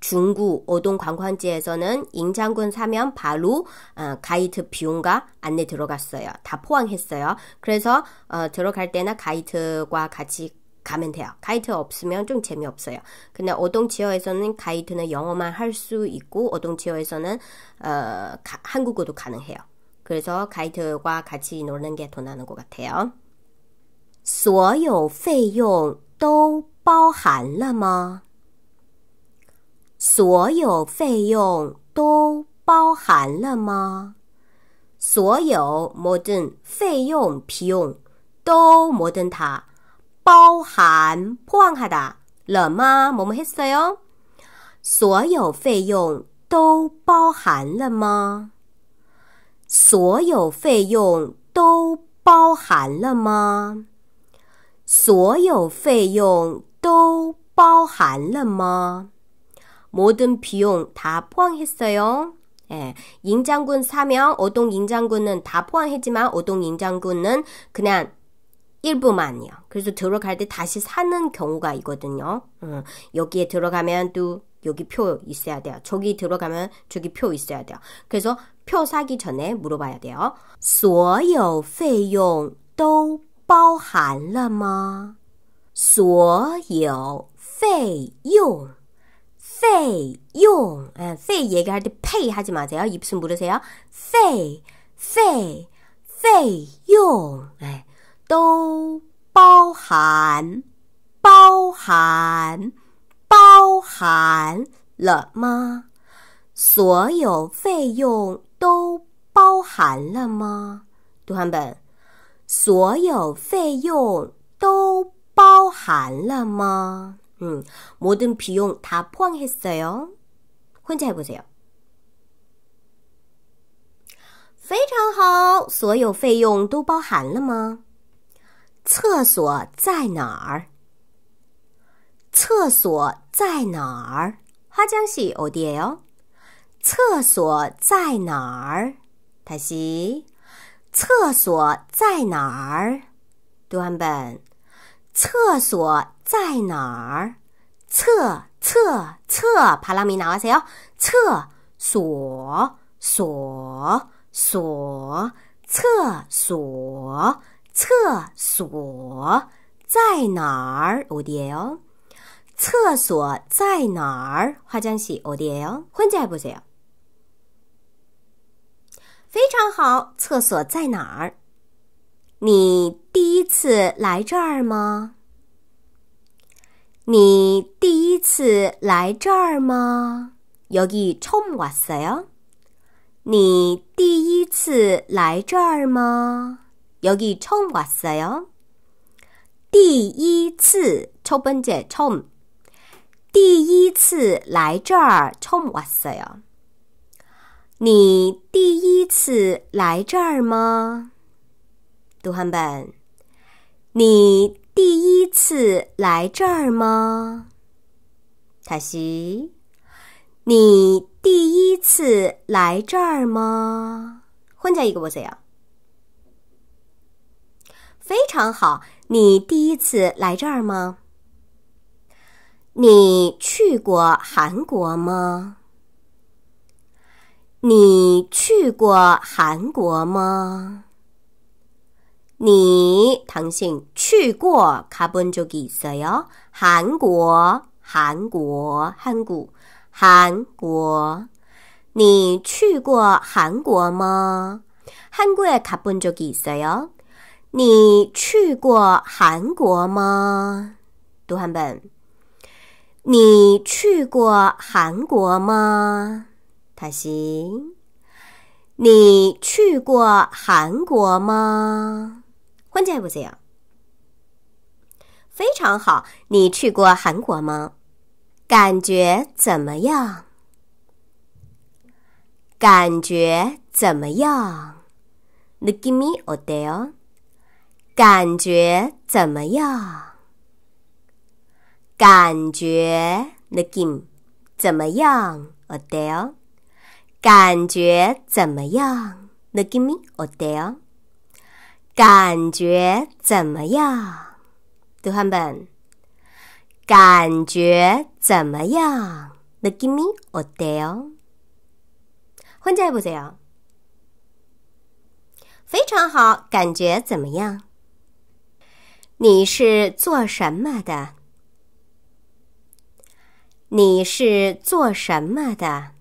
중구 오동 관광지에서는 인장군 사면 바로 어, 가이드 비용과 안내 들어갔어요. 다 포함했어요. 그래서 어, 들어갈 때나 가이드와 같이 가면 돼요. 가이드 없으면 좀 재미없어요. 근데 오동 지역에서는 가이드는 영어만 할 수 있고 오동 지역에서는 어, 가, 한국어도 가능해요. 그래서 가이드와 같이 노는 게 더 나은 것 같아요. 所有费用都 包含了吗？所有费用都包含了吗？所有모든费用비용都모든 다， 包含포함하다了吗？뭐뭐했어 요？ 所有费用都包含了吗？所有费用都包含了吗？所有费用 都包含了吗？모든비용다포함했어 요。 예, 임장군 사명 오동 임장군은 다 포함했지만 오동 임장군은 그냥 일부만요. 그래서 들어갈 때 다시 사는 경우가 있거든요. 음, 여기에 들어가면 또 여기 표 있어야 돼요. 저기 들어가면 저기 표 있어야 돼요. 그래서 표 사기 전에 물어봐야 돼요. 所有费用都 包含了吗？ 所有费用，费用，嗯，费얘기할때페이하지마세요입술물으세요费，费，费用，哎，都包含，包含，包含了吗？所有费用都包含了吗？读版本，所有费用都。 包含了吗？嗯，모든비용다포함했어 요。 混在不在？非常好，所有费用都包含了吗？厕所在哪儿？厕所在哪儿？화장실어디에 요？ 厕所在哪儿？다시厕所在哪儿？读完本。 厕所在哪儿？厕厕厕，帕拉米拿瓦塞哟。厕所所所厕所厕所在哪儿？어디에 요？ 厕所在哪儿？화장실어디에 요？ 혼자해보세 요。 非常好，厕所在哪儿？ 你第一次来这儿吗？你第一次来这儿吗？여기처음왔어 요？ 你第一次来这儿吗？여기처음왔어 요？ 第一次첫번째처음第一次来这儿처음왔어 요？ 你第一次来这儿吗？ 读汉本，你第一次来这儿吗？塔西，你第一次来这儿吗？换在一个我怎样，非常好。你第一次来这儿吗？你去过韩国吗？你去过韩国吗？你당신去过가본적이있어 요？ 韩国，韩国，韩国，韩国。你去过韩国吗？韩国에가본적이있어 요？ 你去过韩国吗？读韩本。你去过韩国吗？다시你去过韩国吗？ 混在不这样，非常好。你去过韩国吗？感觉怎么样？感觉怎么样？느낌이어때 요？ 感觉怎么样？感觉느낌怎么样？어때 요？ 感觉怎么样？느낌이어때 요？ 感觉怎么样？读汉本。感觉怎么样？느낌이어때 요？ 혼자해보세 요。 非常好，感觉怎么样？你是做什么的？你是做什么的？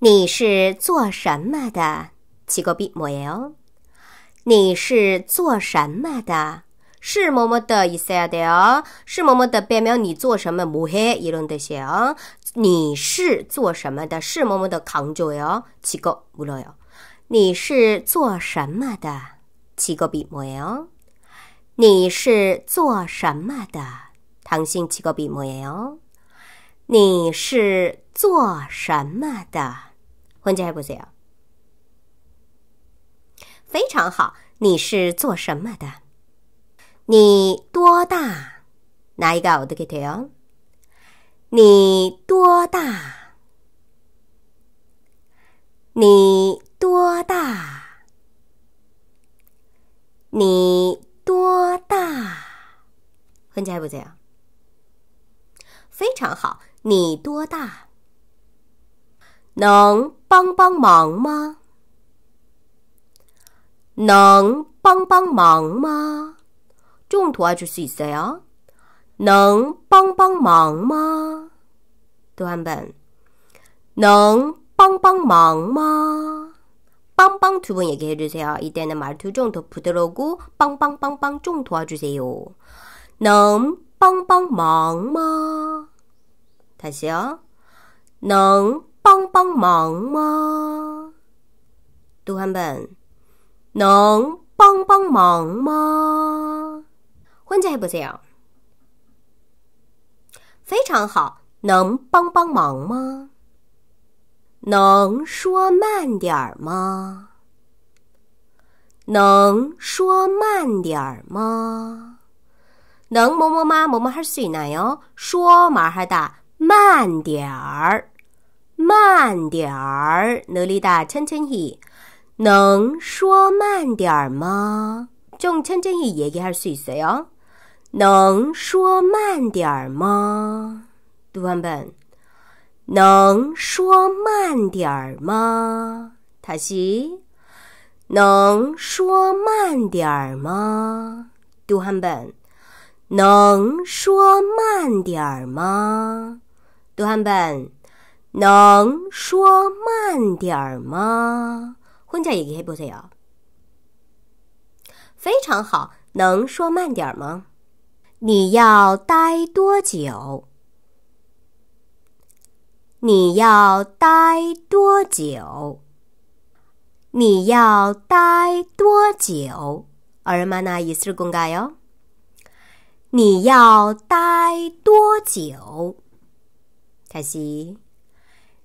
你是做什么的？직업이뭐예 요？ 你是做什么的？是么么的意思呀？对哦，是么么的表明你做什么么嘿一种的些哦。你是做什么的？是么么的강조 요？ 几个不了哟？你是做什么的？几个比么哟？你是做什么的？당신几个比么哟？你是做什么的？混家还不行。 非常好，你是做什么的？你多大？哪一个我都可以听哦。你多大？你多大？你多大？混家不这样？非常好，你多大？能帮帮忙吗？能 빵빵 망마 좀 도와줄 수 있어요? 능 빵빵 망마 또 한번 능 빵빵 망마 빵빵 두 번 얘기해 주세요. 이때는 말투 좀 더 부드러우고 빵빵빵빵 좀 도와주세요. 능 빵빵 망마 다시요. 능 빵빵 망마 또 한번 能帮帮忙吗? 혼자 해보세요. 非常好，能帮帮忙吗？能说慢点儿吗？能说慢点儿吗？能么么吗？么么할수있나 요？ 说말하다慢点儿，慢点儿，느리다천천히 能说慢点儿吗？좀천천히얘기할수있어요能说慢点儿吗？读完本，能说慢点儿吗？다시能说慢点儿吗？读한번能说慢点儿吗？读한번能说慢点儿吗？ 혼자얘기해보세요非常好，能说慢点儿吗？你要待多久？你要待多久？你要待多久？얼마나있을건가 요？ 你要待多久？다시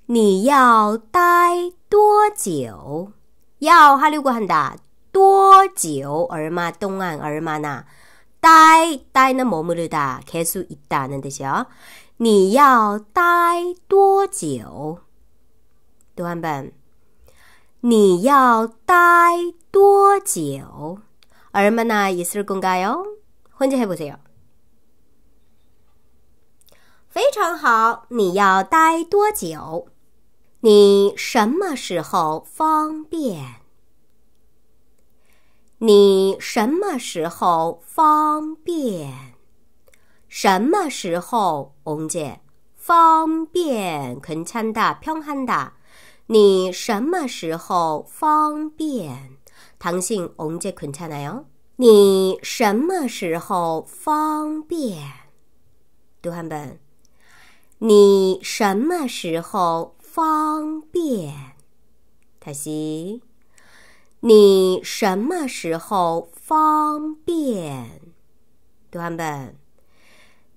你要待多久？ 要하려고한 다。 多久？얼마동안얼마나待待呢？머무르다계속있다는뜻이요你要待多久？读完本。你要待多久？얼마나있을건가 요？ 혼자해보세요。 非常好。你要待多久？ 你什么时候方便？你什么时候方便？什么时候언제方便？괜찮다편한 다。 你什么时候方便？당신언제괜찮아 요？ 你什么时候方便？读한번你什么时候 方便？다시你什么时候方便？读한번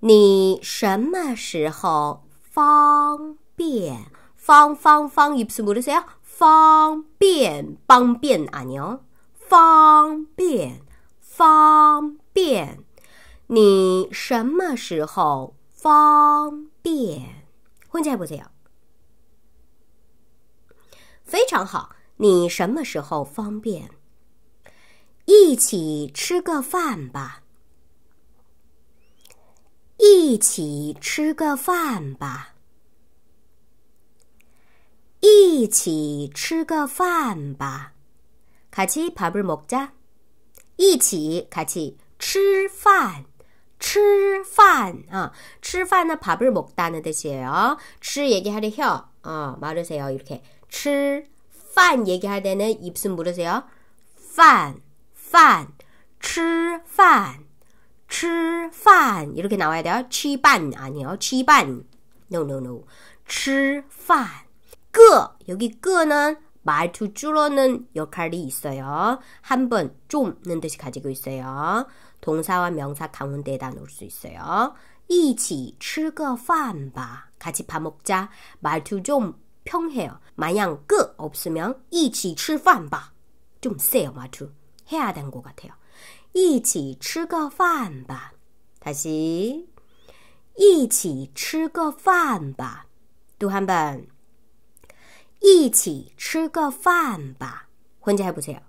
你什么时候方便？方方方입술모르세요方便方便아니요方便方便你什么时候方便？혼자해보세요 非常好。你什么时候方便？一起吃个饭吧。一起吃个饭吧。一起吃个饭吧。같이밥을먹 자。 一起같이吃饭，吃饭啊，吃饭呢밥을먹다는뜻이에요吃얘기하려 혀， 啊，말하세요이렇게 吃。 饭 얘기할 때는 입술 물으세요. 饭, 饭, 吃饭,吃饭 이렇게 나와야 돼요. 吃饭 아니요. 吃饭 no no no. 吃饭. 끄 여기 끄는 말투 줄어는 역할이 있어요. 한 번, 좀는 뜻이 가지고 있어요. 동사와 명사 가운데에다 놓을 수 있어요. 一起吃个饭吧. 같이 밥 먹자. 말투 좀 평해요. 마냥 끝 없으면 一起吃饭吧.좀 세요, 말투. 해야 되는 것 같아요. 一起吃个饭吧. 다시 一起吃个饭吧. 또 한 번. 一起吃个饭吧. 혼자 해보세요.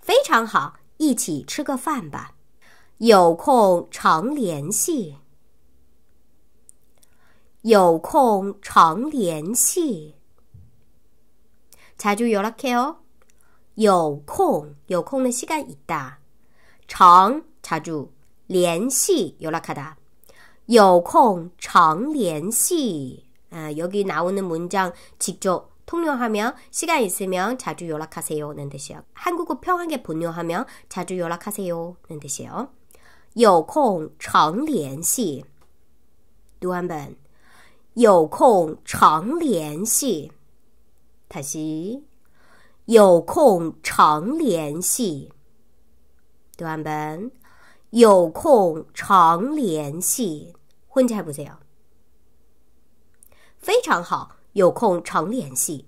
非常好,一起吃个饭吧.有空常联系. 有空常联系。자주연락해요有空，有空的시간있다 청 자주 联系 연락하다. 有空常联系. 아, 여기 나오는 문장 직접 통용하며 시간 있으면 자주 연락하세요는 뜻이에요. 한국어 평하게 본용하며 자주 연락하세요는 뜻이에요. 有空常联系.또 한 번 有空常联系. 다시 有空常联系.또 한 번. 有空常联系. 혼자 해보세요. 非常好，有空常联系。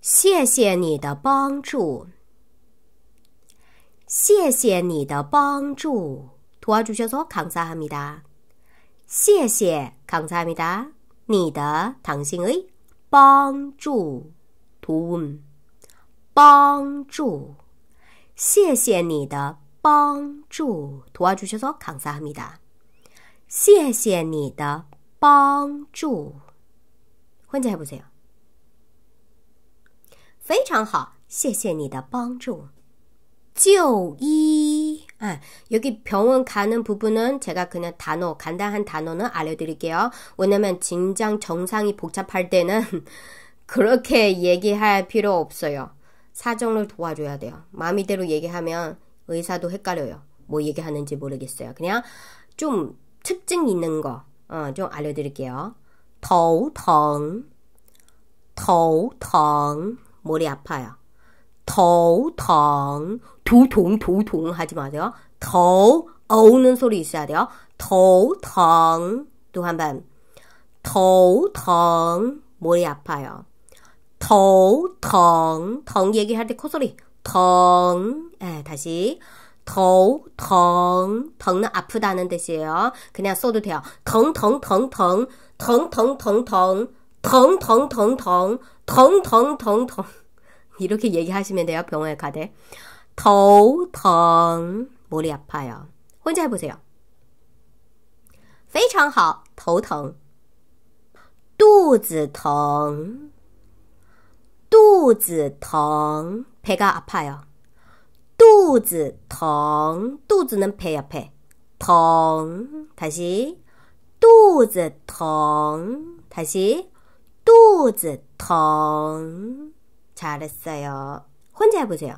谢谢你的帮助。谢谢你的帮助。도와주셔서감사합니다 谢谢，감사합니다你的，당신의帮助，도 움， 帮助。谢谢你的帮助，도와주셔서감사합니다谢谢你的帮助。混在不这样。非常好，谢谢你的帮助。就医 아, 여기 병원 가는 부분은 제가 그냥 단어, 간단한 단어는 알려드릴게요. 왜냐면 진장 정상이 복잡할 때는 그렇게 얘기할 필요 없어요. 사정을 도와줘야 돼요. 마음대로 얘기하면 의사도 헷갈려요. 뭐 얘기하는지 모르겠어요. 그냥 좀 특징 있는 거, 어, 좀 알려드릴게요. 더텅, 더텅, 머리 아파요. 더텅, 두통 두통 하지 마세요. 더 어우는 소리 있어야 돼요. 더텅 또 한번 더텅 머리 아파요. 더텅 텅 얘기할 때 코소리 텅 예, 다시 더우, 덩, 덩은 아프다는 뜻이에요. 그냥 써도 돼요. 덩, 덩, 덩, 덩, 덩, 덩, 덩, 덩, 덩, 덩, 덩, 덩, 덩, 덩, 덩, 덩. 이렇게 얘기하시면 돼요, 병원에 가되. 头疼, 머리 아파요. 혼자 해보세요. 非常好,头疼.肚子疼,肚子疼, 배가 아파요. 肚子疼, 肚子는 배 옆에. 疼, 다시. 肚子疼, 다시. 肚子疼. 잘했어요. 혼자 해보세요.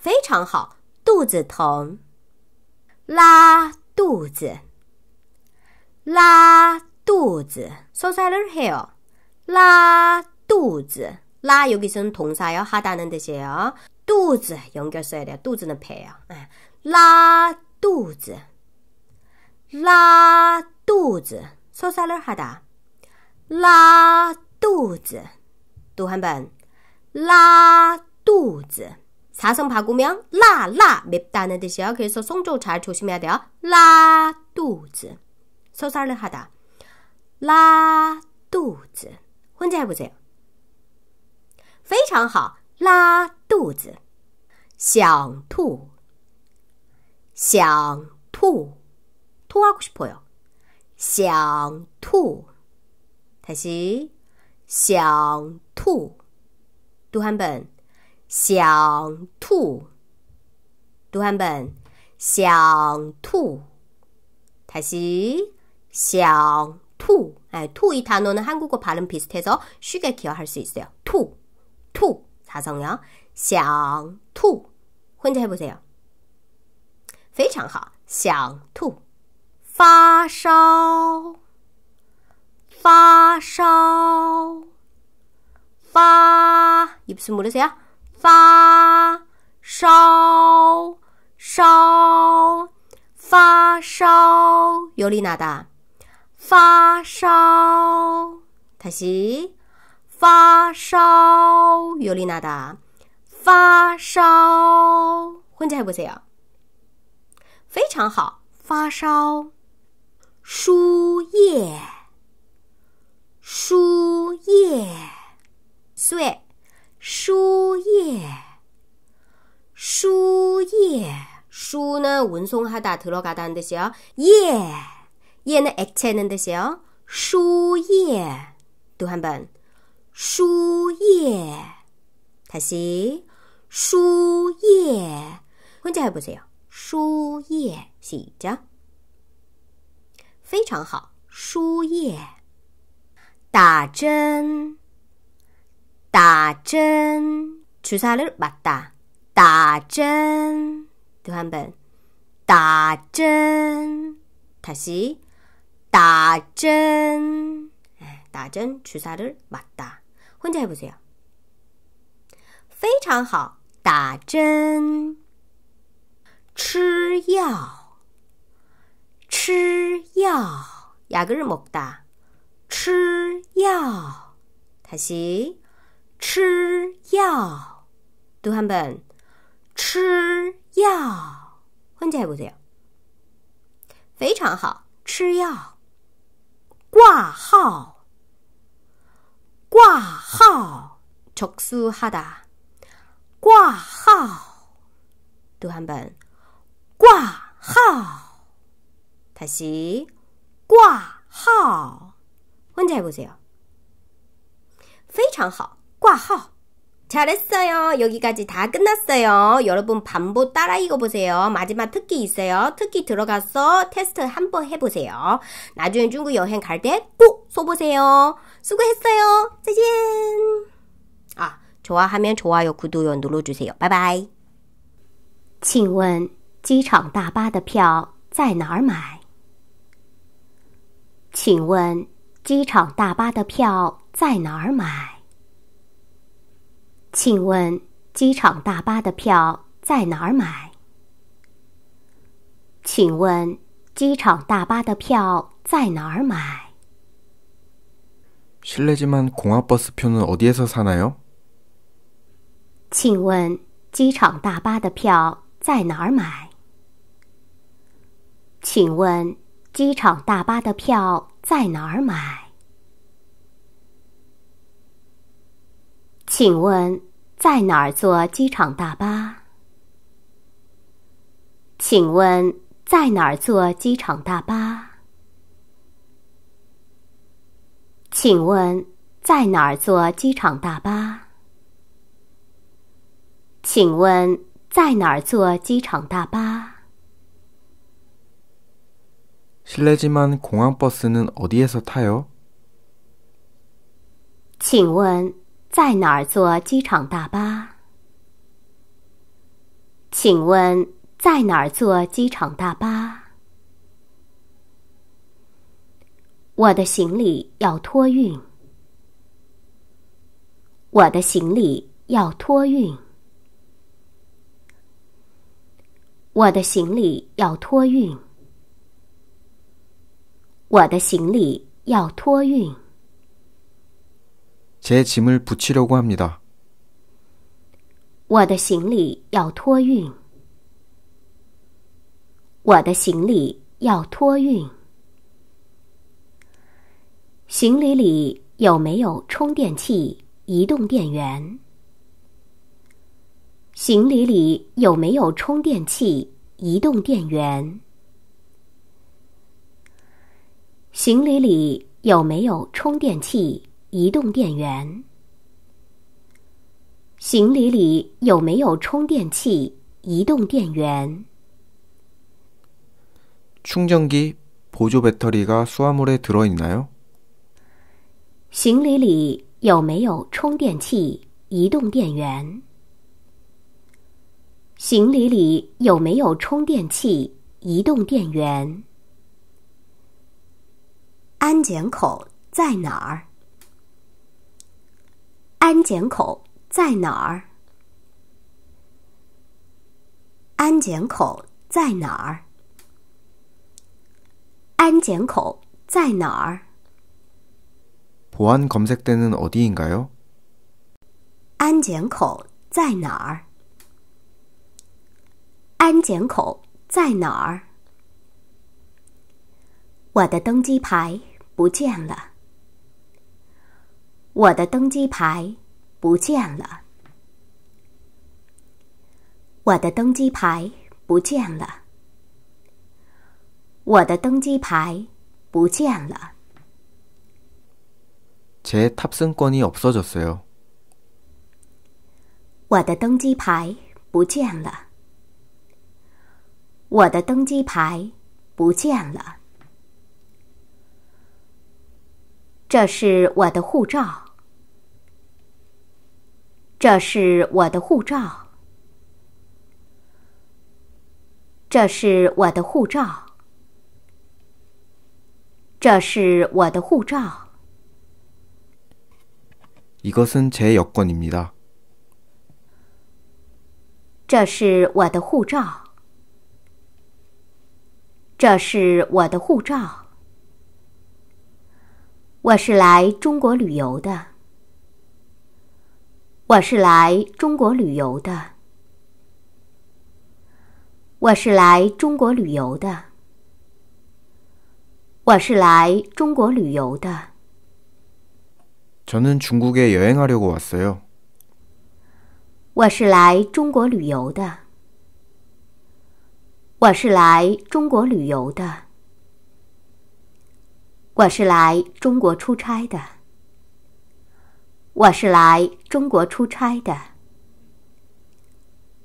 非常好.肚子疼.拉肚子.拉肚子. 소사를 해요. 라肚子. 라 여기서는 동사요. 하다는 뜻이에요. 肚子 연결 써야 돼요. 肚子는 배예요. 라肚子. 라肚子. 소사를 하다. 라肚子. 또 한 번. 라肚子. 사성 바꾸면 라, 라 맵다는 뜻이에요. 그래서 성조 잘 조심해야 돼요. 라肚子. 소사를 하다. 라肚子. 혼자 해보세요. 非常好，拉肚子，想吐，想吐， 토하고 싶어요. 想吐. 다시 想吐. 또 한 번. 想吐. 또 한 번. 想吐. 다시 想吐. 아, 투이 단어는 한국어 발음 비슷해서 쉽게 기억할 수 있어요. 투, 투, 사성요. 想吐. 혼자 해보세요. 非常好,想吐. 发烧发烧发 입술 모르세요? 发烧烧发烧 열이 나다. 发烧 다시 发烧 열이 나다. 发烧 혼자 해보세요. 非常好,发烧输液，输液，쇠 输液，输液，输는 운송하다 들어가다는 뜻이요. 예, 예는 액체는 뜻이요. 输液또 한 번. 输液 다시 输液 혼자 해보세요. 树叶 시작. 非常好.树叶.打针 打针 주사를 맞다. 打针 또한 번. 打针 다시 打针 打针 주사를 맞다. 혼자 해보세요. 非常好.打针吃药吃药 약을 먹다. 吃药 다시 吃药 또 한 번. 吃药 혼자 해보세요. 非常好.吃药挂号挂号 적수하다. 挂号 또 한 번. 挂号 다시 挂号 혼자 해보세요. 非常好. 挂号 잘했어요. 여기까지 다 끝났어요. 여러분 반복 따라 읽어보세요. 마지막 특기 있어요. 특기 들어가서 테스트 한번 해보세요. 나중에 중국 여행 갈 때 꼭 써보세요. 수고했어요. 再见. 아, 좋아하면 좋아요, 구독요 눌러주세요. 바이바이. 请问机场大巴的票在哪儿买？请问机场大巴的票在哪儿买？ 请问机场大巴的票在哪儿买？请问机场大巴的票在哪儿买？ 실례지만 공항버스 표는 어디에서 사나요? 请问机场大巴的票在哪儿买？请问机场大巴的票在哪儿买？ 请问在哪儿坐机场大巴？请问在哪儿坐机场大巴？请问在哪儿坐机场大巴？请问在哪儿坐机场大巴？ 실례지만 공항버스는 어디에서 타요? 请问 在哪儿坐机场大巴？请问在哪儿坐机场大巴？我的行李要托运。我的行李要托运。我的行李要托运。我的行李要托运。 제 짐을 붙이려고 합니다. 我的行李要托运。我的行李要托运。行李里有没有充电器、移动电源？行李里有没有充电器、移动电源？行李里有没有充电器、 移动电源？行李里有没有充电器、移动电源？ 충전기, 보조 배터리가 수화물에 들어 있나요? 行李里有没有充电器、移动电源？行李里有没有充电器、移动电源？安检口在哪儿？ 安检口在哪儿？安检口在哪儿？安检口在哪儿？ 보안 검색대는 어디인가요? 安检口在哪儿？安检口在哪儿？我的登机牌不见了。 我的登机牌不见了。我的登机牌不见了。我的登机牌不见了。 제 탑승권이 없어졌어요. 我的登机牌不见了。 我的登机牌不见了。这是我的护照。 这是我的护照。这是我的护照。这是我的护照。이것은제여권입니다这是我的护照。这是我的护照。我是来中国旅游的。 我是来中国旅游的。我是来中国旅游的。我是来中国旅游的。 저는 중국에 여행하려고 왔어요. 我是来中国旅游的。我是来中国旅游的。我是来中国出差的。 我是来中国出差的。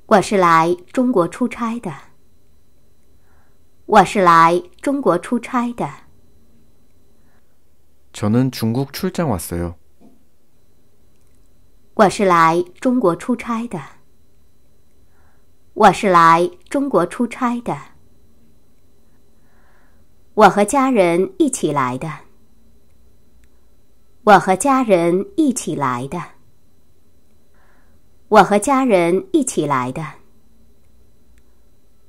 我是来中国出差的。我是来中国出差的。 저는 중국 출장 왔어요. 我是来中国出差的。我是来中国出差的。我和家人一起来的。 我和家人一起来的。我和家人一起来的。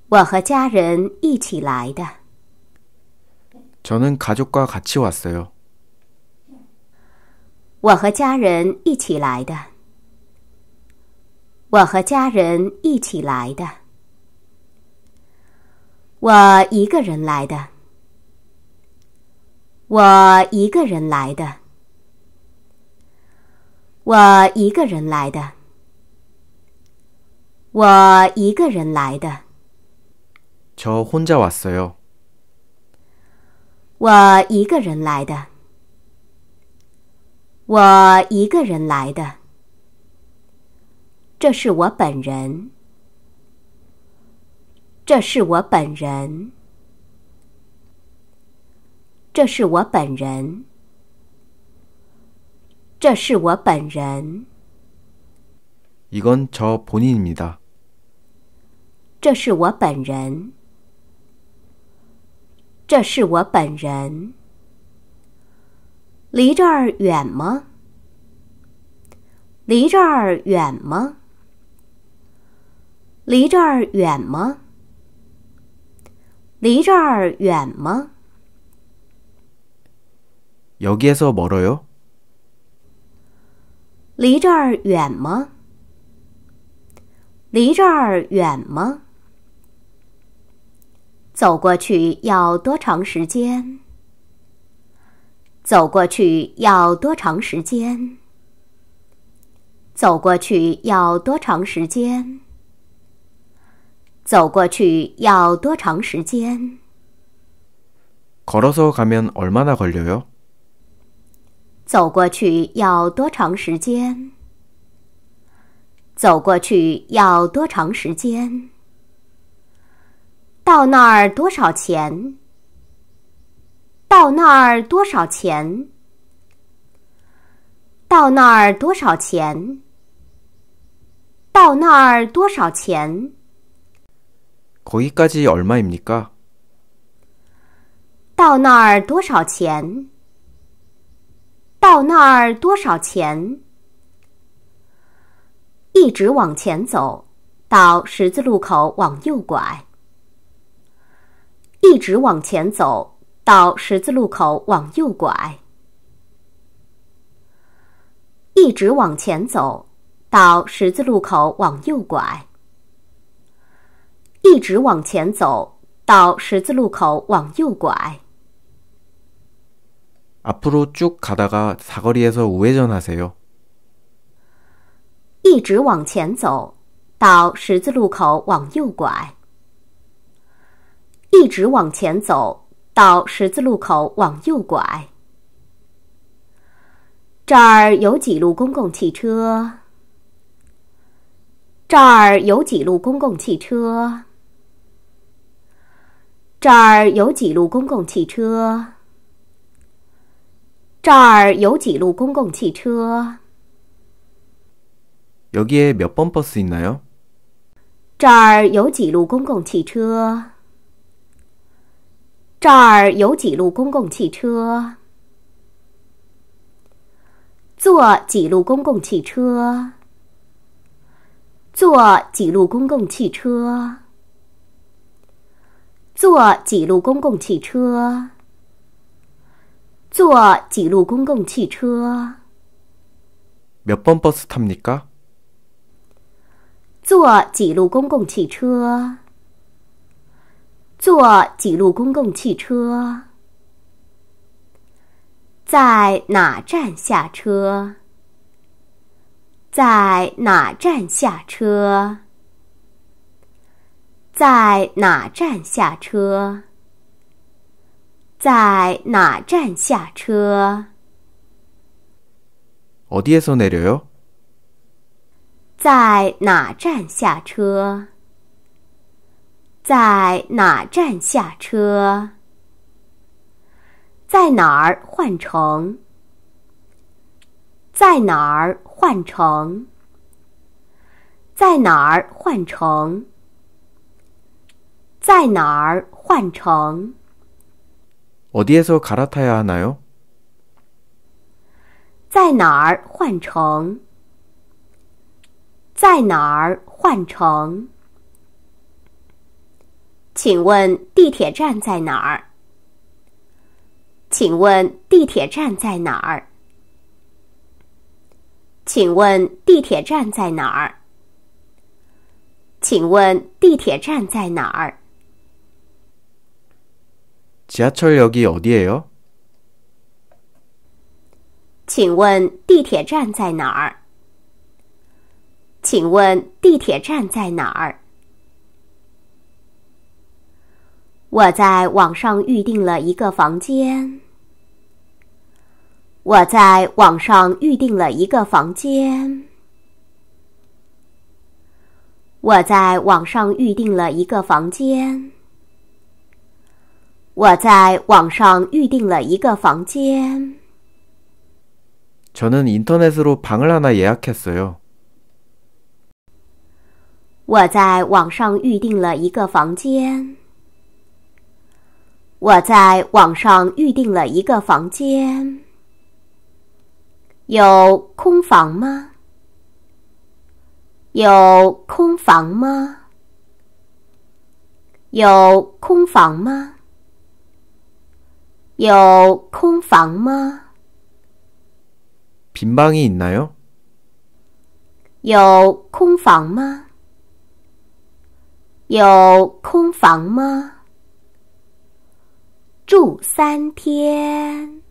我和家人一起来的。 저는 가족과 같이 왔어요. 我和家人一起来的。我和家人一起来的。我一个人来的。我一个人来的。 我一个人来的。我一个人来的。 저 혼자 왔어요. 我一个人来的。我一个人来的。这是我本人。这是我本人。这是我本人。 这是我本人。 이건 저 본인입니다. 这是我本人。这是我本人。离这儿远吗？离这儿远吗？离这儿远吗？离这儿远吗？ 여기에서 멀어요? 离这儿远吗？离这儿远吗？走过去要多长时间？走过去要多长时间？走过去要多长时间？走过去要多长时间？ 걸어서 가면 얼마나 걸려요? 走过去要多长时间？走过去要多长时间？到那儿多少钱？到那儿多少钱？到那儿多少钱？到那儿多少钱？ 거기까지 얼마입니까? 到那儿多少钱？ 到那儿多少钱？一直往前走，到十字路口往右拐。一直往前走，到十字路口往右拐。一直往前走，到十字路口往右拐。一直往前走，到十字路口往右拐。 앞으로 쭉 가다가 사거리에서 우회전하세요. 一直往前走，到十字路口往右拐。一直往前走，到十字路口往右拐。这儿有几路公共汽车？这儿有几路公共汽车？ 这儿有几路公共汽车？ 这儿有几路公共汽车？ 여기에 몇 번 버스 있나요? 这儿有几路公共汽车？这儿有几路公共汽车？坐几路公共汽车？坐几路公共汽车？坐几路公共汽车？ 坐几路公共汽车？ 몇 번 버스 탑니까? 坐几路公共汽车？坐几路公共汽车？在哪站下车？在哪站下车？在哪站下车？ 在哪站下车？ 어디에서 내려요? 在哪站下车？在哪站下车？在哪儿换乘？在哪儿换乘？在哪儿换乘？在哪儿换乘？ 어디에서 갈아타야 하나요? 在哪儿换乘？在哪儿换乘？请问地铁站在哪儿？请问地铁站在哪儿？请问地铁站在哪儿？请问地铁站在哪儿？ 지하철역이 어디예요? 请问地铁站在哪儿？请问地铁站在哪儿？我在网上预订了一个房间。我在网上预订了一个房间。我在网上预订了一个房间。 我在网上预订了一个房间。 저는 인터넷으로 방을 하나 예약했어요. 我在网上预订了一个房间。我在网上预订了一个房间。有空房吗？有空房吗？有空房吗？ 有空房吗？ 빈 방이 있나요? 有空房吗？有空房吗？住三天，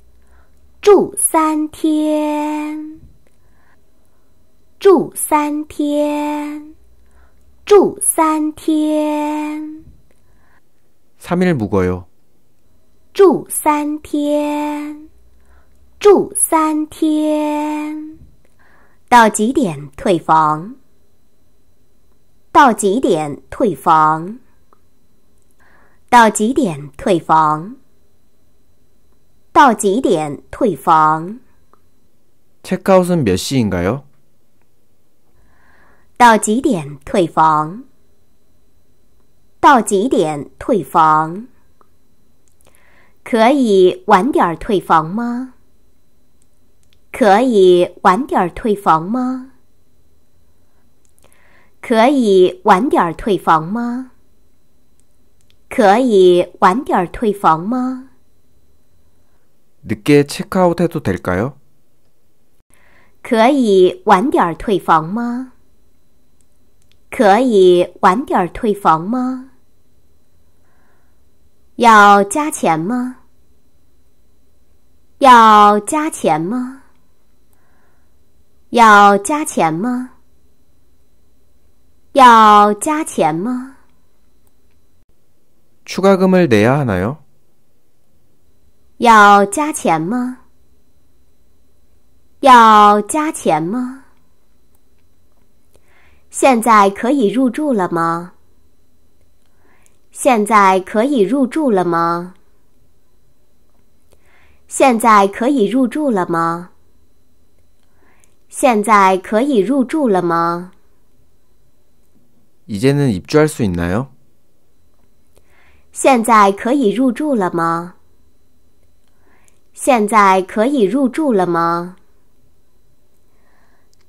住三天，住三天，住三天， 3일 묵어요. 住三天，住三天。到几点退房？到几点退房？到几点退房？到几点退房？ 체크아웃은 몇 시인가요? 到几点退房？到几点退房？ 可以晚点儿退房吗？可以晚点儿退房吗？可以晚点儿退房吗？可以晚点儿退房吗？ 늦게 체크아웃해도 될까요? 可以晚点儿退房吗？可以晚点儿退房吗？ 要加钱吗？要加钱吗？要加钱吗？要加钱吗？ 추가금을 내야 하나요? 要加钱吗？要加钱吗？现在可以入住了吗？ 现在可以入住了吗？现在可以入住了吗？现在可以入住了吗？ 이제는 입주할 수 있나요? 现在可以入住了吗？现在可以入住了吗？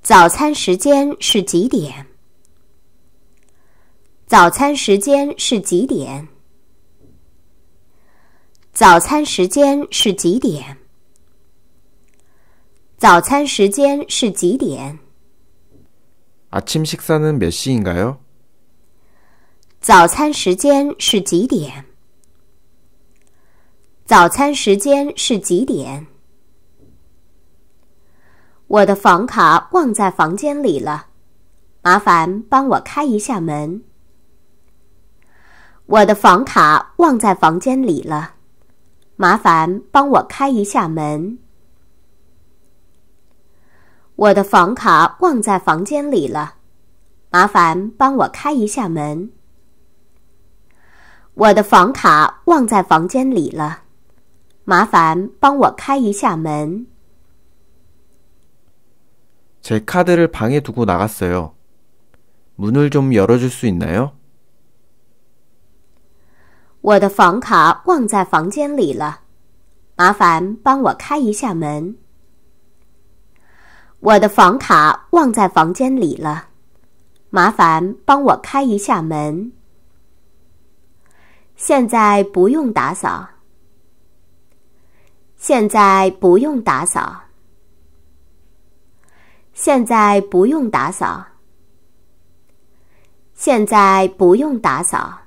早餐时间是几点？ 早餐时间是几点？早餐时间是几点？早餐时间是几点？ 아침 식사는 몇 시인가요? 早餐时间是几点？早餐时间是几点？我的房卡忘在房间里了，麻烦帮我开一下门。 我的房卡忘在房间里了，麻烦帮我开一下门。我的房卡忘在房间里了，麻烦帮我开一下门。我的房卡忘在房间里了，麻烦帮我开一下门。 제 카드를 방에 두고 나갔어요. 문을 좀 열어줄 수 있나요? 我的房卡忘在房间里了，麻烦帮我开一下门。我的房卡忘在房间里了，麻烦帮我开一下门。现在不用打扫。现在不用打扫。现在不用打扫。现在不用打扫。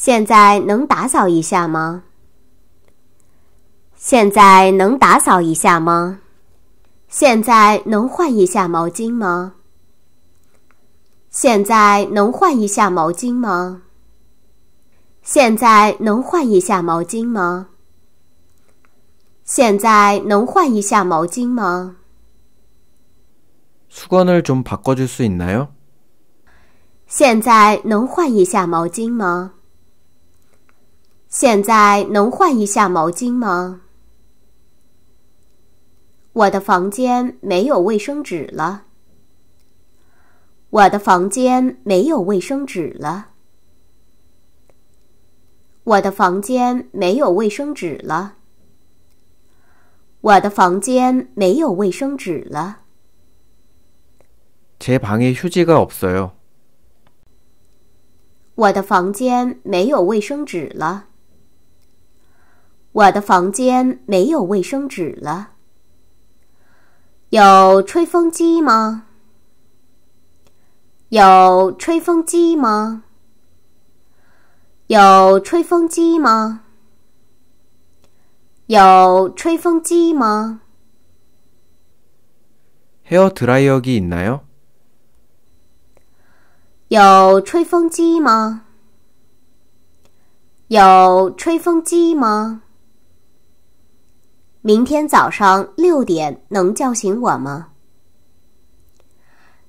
现在能打扫一下吗？现在能打扫一下吗？现在能换一下毛巾吗？现在能换一下毛巾吗？现在能换一下毛巾吗？现在能换一下毛巾吗？ 수건을 좀 바꿔줄 수 있나요? 现在能换一下毛巾吗？ 现在能换一下毛巾吗？我的房间没有卫生纸了。我的房间没有卫生纸了。我的房间没有卫生纸了。我的房间没有卫生纸了。 제 방에 휴지가 없어요. 我的房间没有卫生纸了。 我的房间没有卫生纸了。有吹风机吗？有吹风机吗？有吹风机吗？有吹风机吗？ 헤어 드라이어기 있나요? 有吹风机吗？有吹风机吗？ 明天早上六点能叫醒我吗？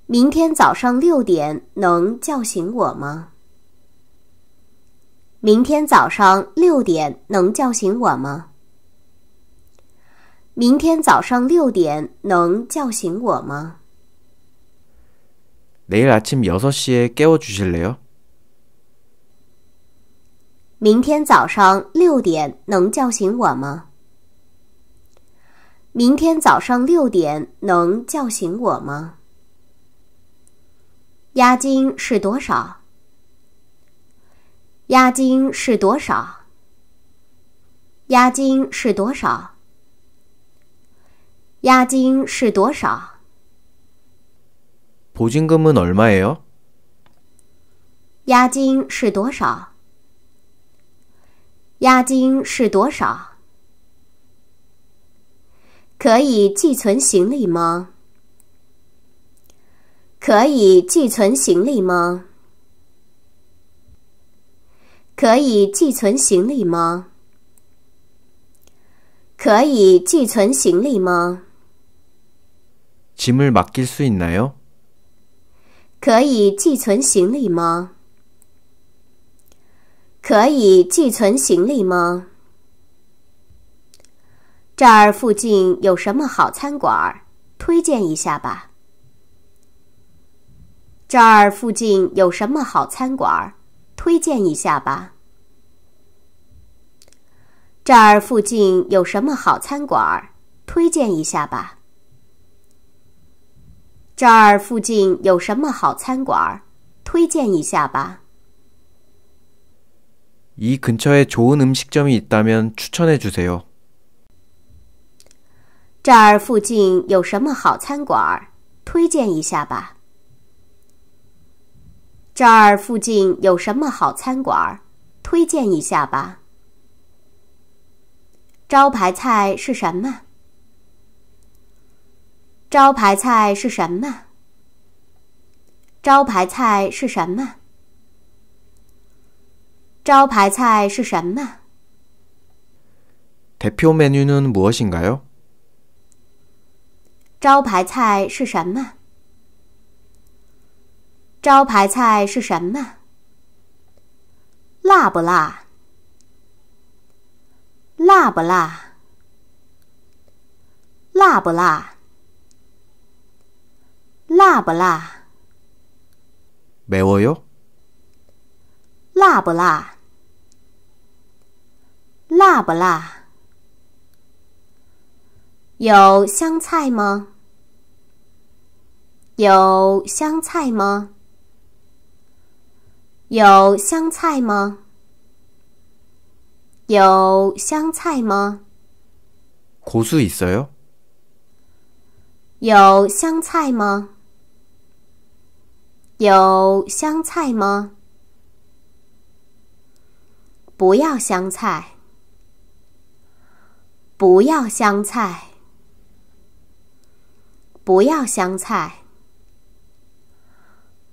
明天早上六点能叫醒我吗？明天早上六点能叫醒我吗？明天早上六点能叫醒我吗？ 내일 아침 6시에 깨워주실래요? 明天早上六点能叫醒我吗？ 明天早上六点能叫醒我吗？押金是多少？押金是多少？押金是多少？押金是多少？ 보증금은 얼마예요? 押金是多少？押金是多少？ 可以寄存行李吗？可以寄存行李吗？可以寄存行李吗？可以寄存行李吗？ 짐을맡길수있나요？ 可以寄存行李吗？可以寄存行李吗？ 这儿附近有什么好餐馆？推荐一下吧。这儿附近有什么好餐馆？推荐一下吧。这儿附近有什么好餐馆？推荐一下吧。这儿附近有什么好餐馆？推荐一下吧。 이 근처에 좋은 음식점이 있다면 추천해 주세요. 这儿附近有什么好餐馆？推荐一下吧。这儿附近有什么好餐馆？推荐一下吧。招牌菜是什么？招牌菜是什么？招牌菜是什么？招牌菜是什么？ 대표 메뉴는 무엇인가요? 招牌菜是什么？招牌菜是什么？辣不辣？辣不辣？辣不辣？辣不辣？ 매워요?辣不辣？辣不辣？有香菜吗？ 有香菜吗？有香菜吗？有香菜吗？ 고수 있어요?有香菜吗？有香菜吗？不要香菜，不要香菜，不要香菜，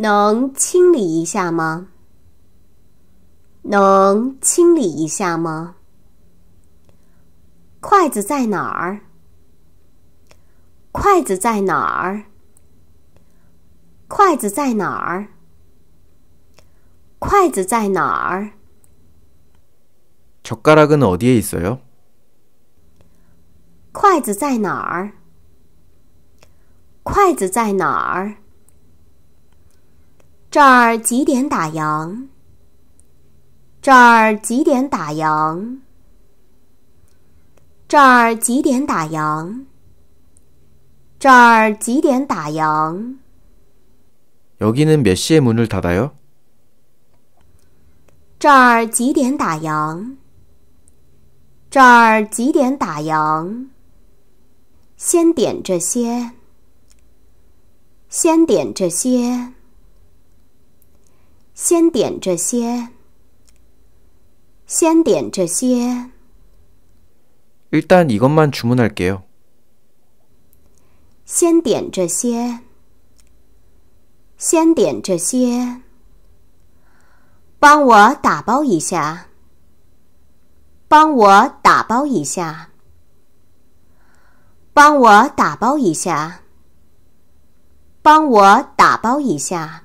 能清理一下吗？能清理一下吗？筷子在哪儿？筷子在哪儿？筷子在哪儿？筷子在哪儿？ 젓가락은 어디에 있어요?筷子在哪儿？筷子在哪儿？ 这儿几点打烊？这儿几点打烊？这儿几点打烊？这儿几点打烊？ 여기는 몇 시에 문을 닫아요?这儿几点打烊？这儿几点打烊？先点这些。先点这些。 先点这些。先点这些。 일단 이것만 주문할게요.先点这些。先点这些。帮我打包一下。帮我打包一下。帮我打包一下。帮我打包一下。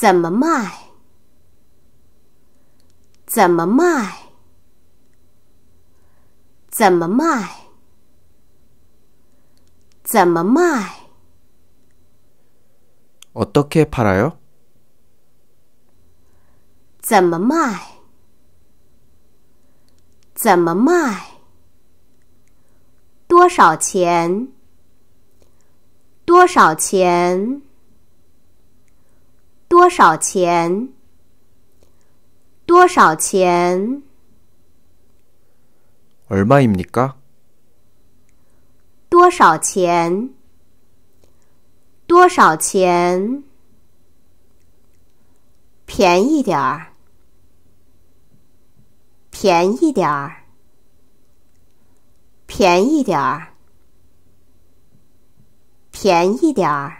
怎么卖？怎么卖？怎么卖？怎么卖？ 어떻게 팔아요? 怎么卖？怎么卖？多少钱？多少钱？ 多少钱？多少钱？ 얼마입니까? 多少钱？多少钱？便宜点儿，便宜点儿，便宜点儿，便宜点儿，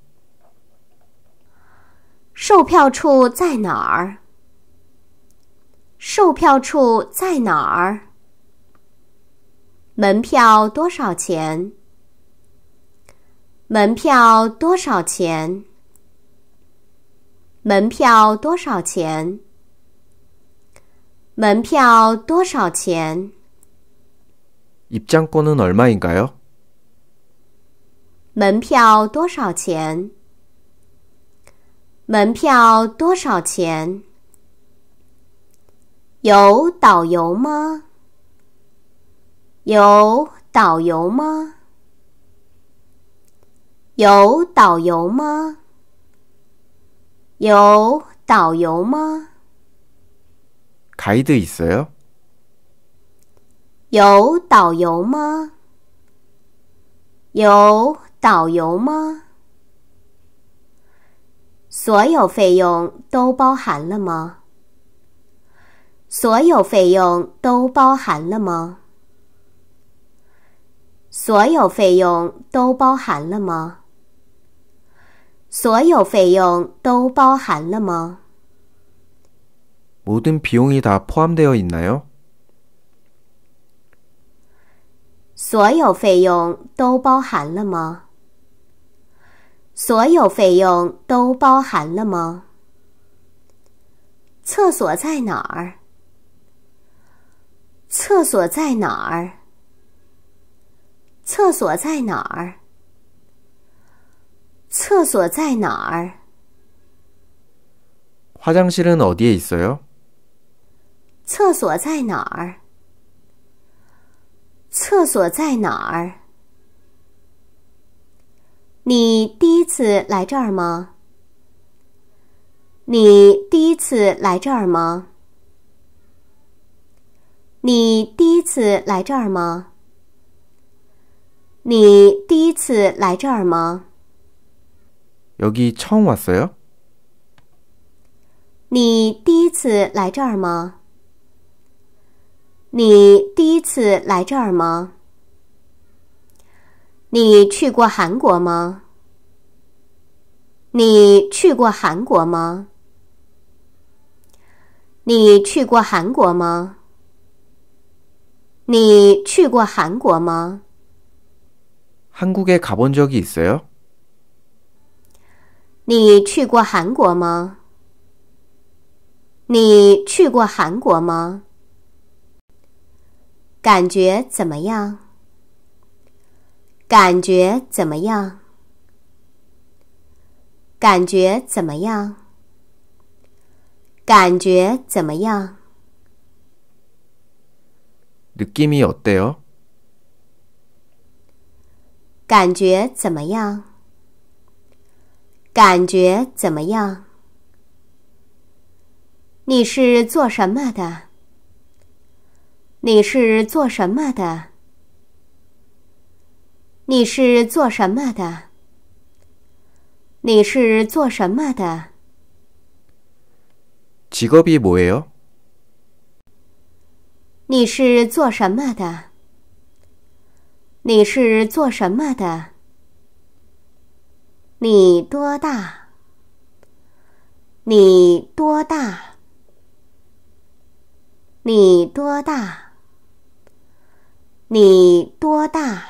售票处在哪儿？售票处在哪儿？门票多少钱？门票多少钱？门票多少钱？门票多少钱？ 입장권은 얼마인가요? 门票多少钱？ 门票多少钱？有导游吗？有导游吗？有导游吗？有导游吗？ 가이드 있어요? 有导游吗？有导游吗？ 所有费用都包含了吗？所有费用都包含了吗？所有费用都包含了吗？所有费用都包含了吗？ 모든 비용이 다 포함되어 있나요? 所有费用都包含了吗？ 所有费用都包含了吗？厕所在哪儿？厕所在哪儿？厕所在哪儿？厕所在哪儿？ 화장실은 어디에 있어요? 厕所在哪儿？厕所在哪儿？ 你第一次来这儿吗？你第一次来这儿吗？你第一次来这儿吗？你第一次来这儿吗？ 여기 처음 왔어요? 你第一次来这儿吗？你第一次来这儿吗？ 你去过韩国吗？你去过韩国吗？你去过韩国吗？你去过韩国吗？ 한국에 가본 적이 있어요? 你去过韩国吗？你去过韩国吗？感觉怎么样？ 感觉怎么样？感觉怎么样？感觉怎么样？ 느낌이 어때요? 感觉怎么样？感觉怎么样？ 你是做什么的？你是做什么的？ 你是做什么的？你是做什么的？ 직업이 뭐예요? 你是做什么的？你是做什么的？你多大？你多大？你多大？你多大？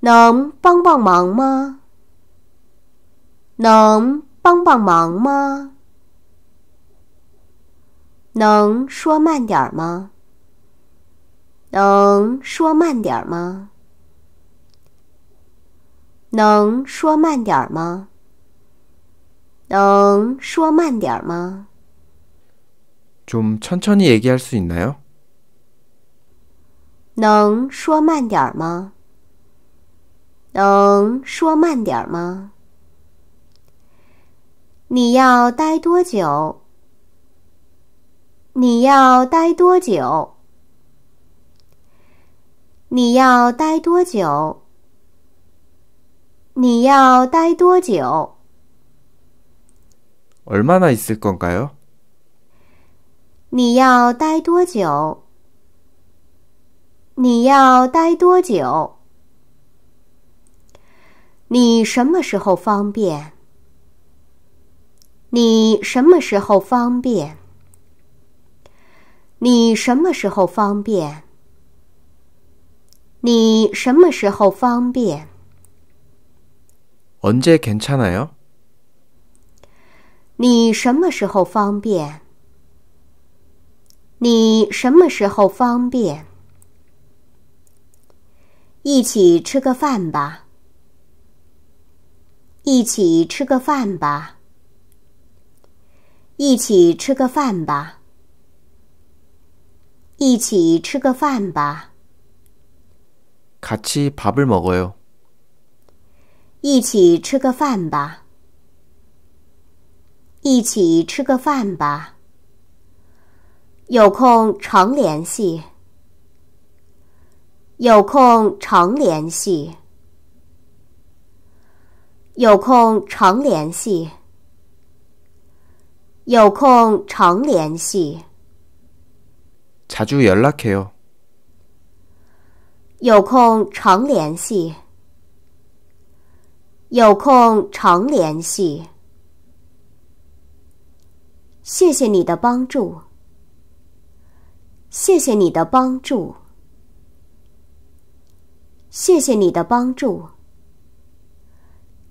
能帮帮忙吗？能帮帮忙吗？能说慢点儿吗？能说慢点儿吗？能说慢点儿吗？能说慢点儿吗？ 좀 천천히 얘기할 수 있나요? 能说慢点儿吗？ 能说慢点儿吗？你要待多久？你要待多久？你要待多久？你要待多久？ 얼마나 있을 건가요? 你要待多久？你要待多久？ 你什么时候方便？你什么时候方便？你什么时候方便？你什么时候方便？ 언제 괜찮아요? 你什么时候方便？你什么时候方便？一起吃个饭吧。 一起吃个饭吧。一起吃个饭吧。一起吃个饭吧。 같이 밥을 먹어요. 一起吃个饭吧。一起吃个饭吧。有空常联系。有空常联系。 有空常联系。有空常联系。 자주 연락해요. 有空常联系。有空常联系。谢谢你的帮助。谢谢你的帮助。谢谢你的帮助。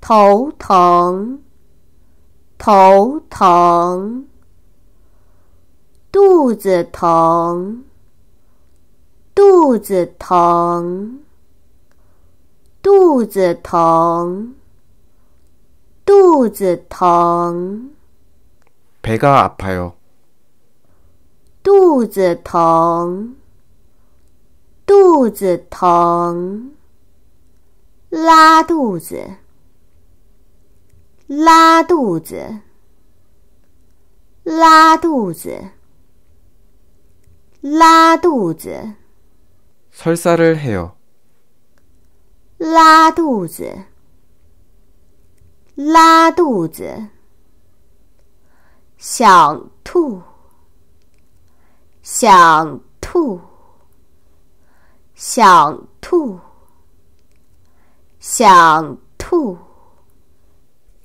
头疼，头疼，肚子疼，肚子疼，肚子疼，肚子疼， 배가 아파요. 肚子疼，肚子疼，拉肚子， 拉肚子，拉肚子，拉肚子， 설사를 해요. 拉肚子，拉肚子，想吐， 想吐，想吐，想吐，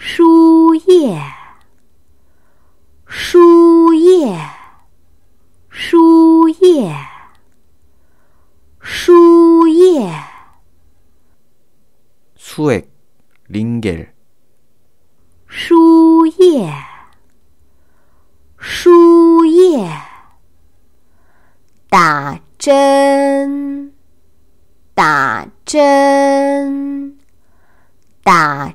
输液，输液，输液，输液， 수액, 링겔, 输液，输液，打针，打针，打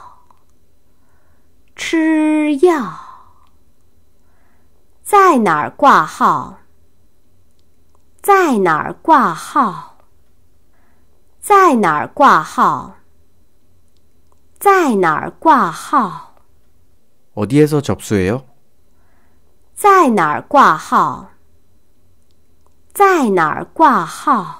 吃药，在哪儿挂号？在哪儿挂号？在哪儿挂号？在哪儿挂号？ 어디에서 접수해요? 在哪儿挂号？在哪儿挂号？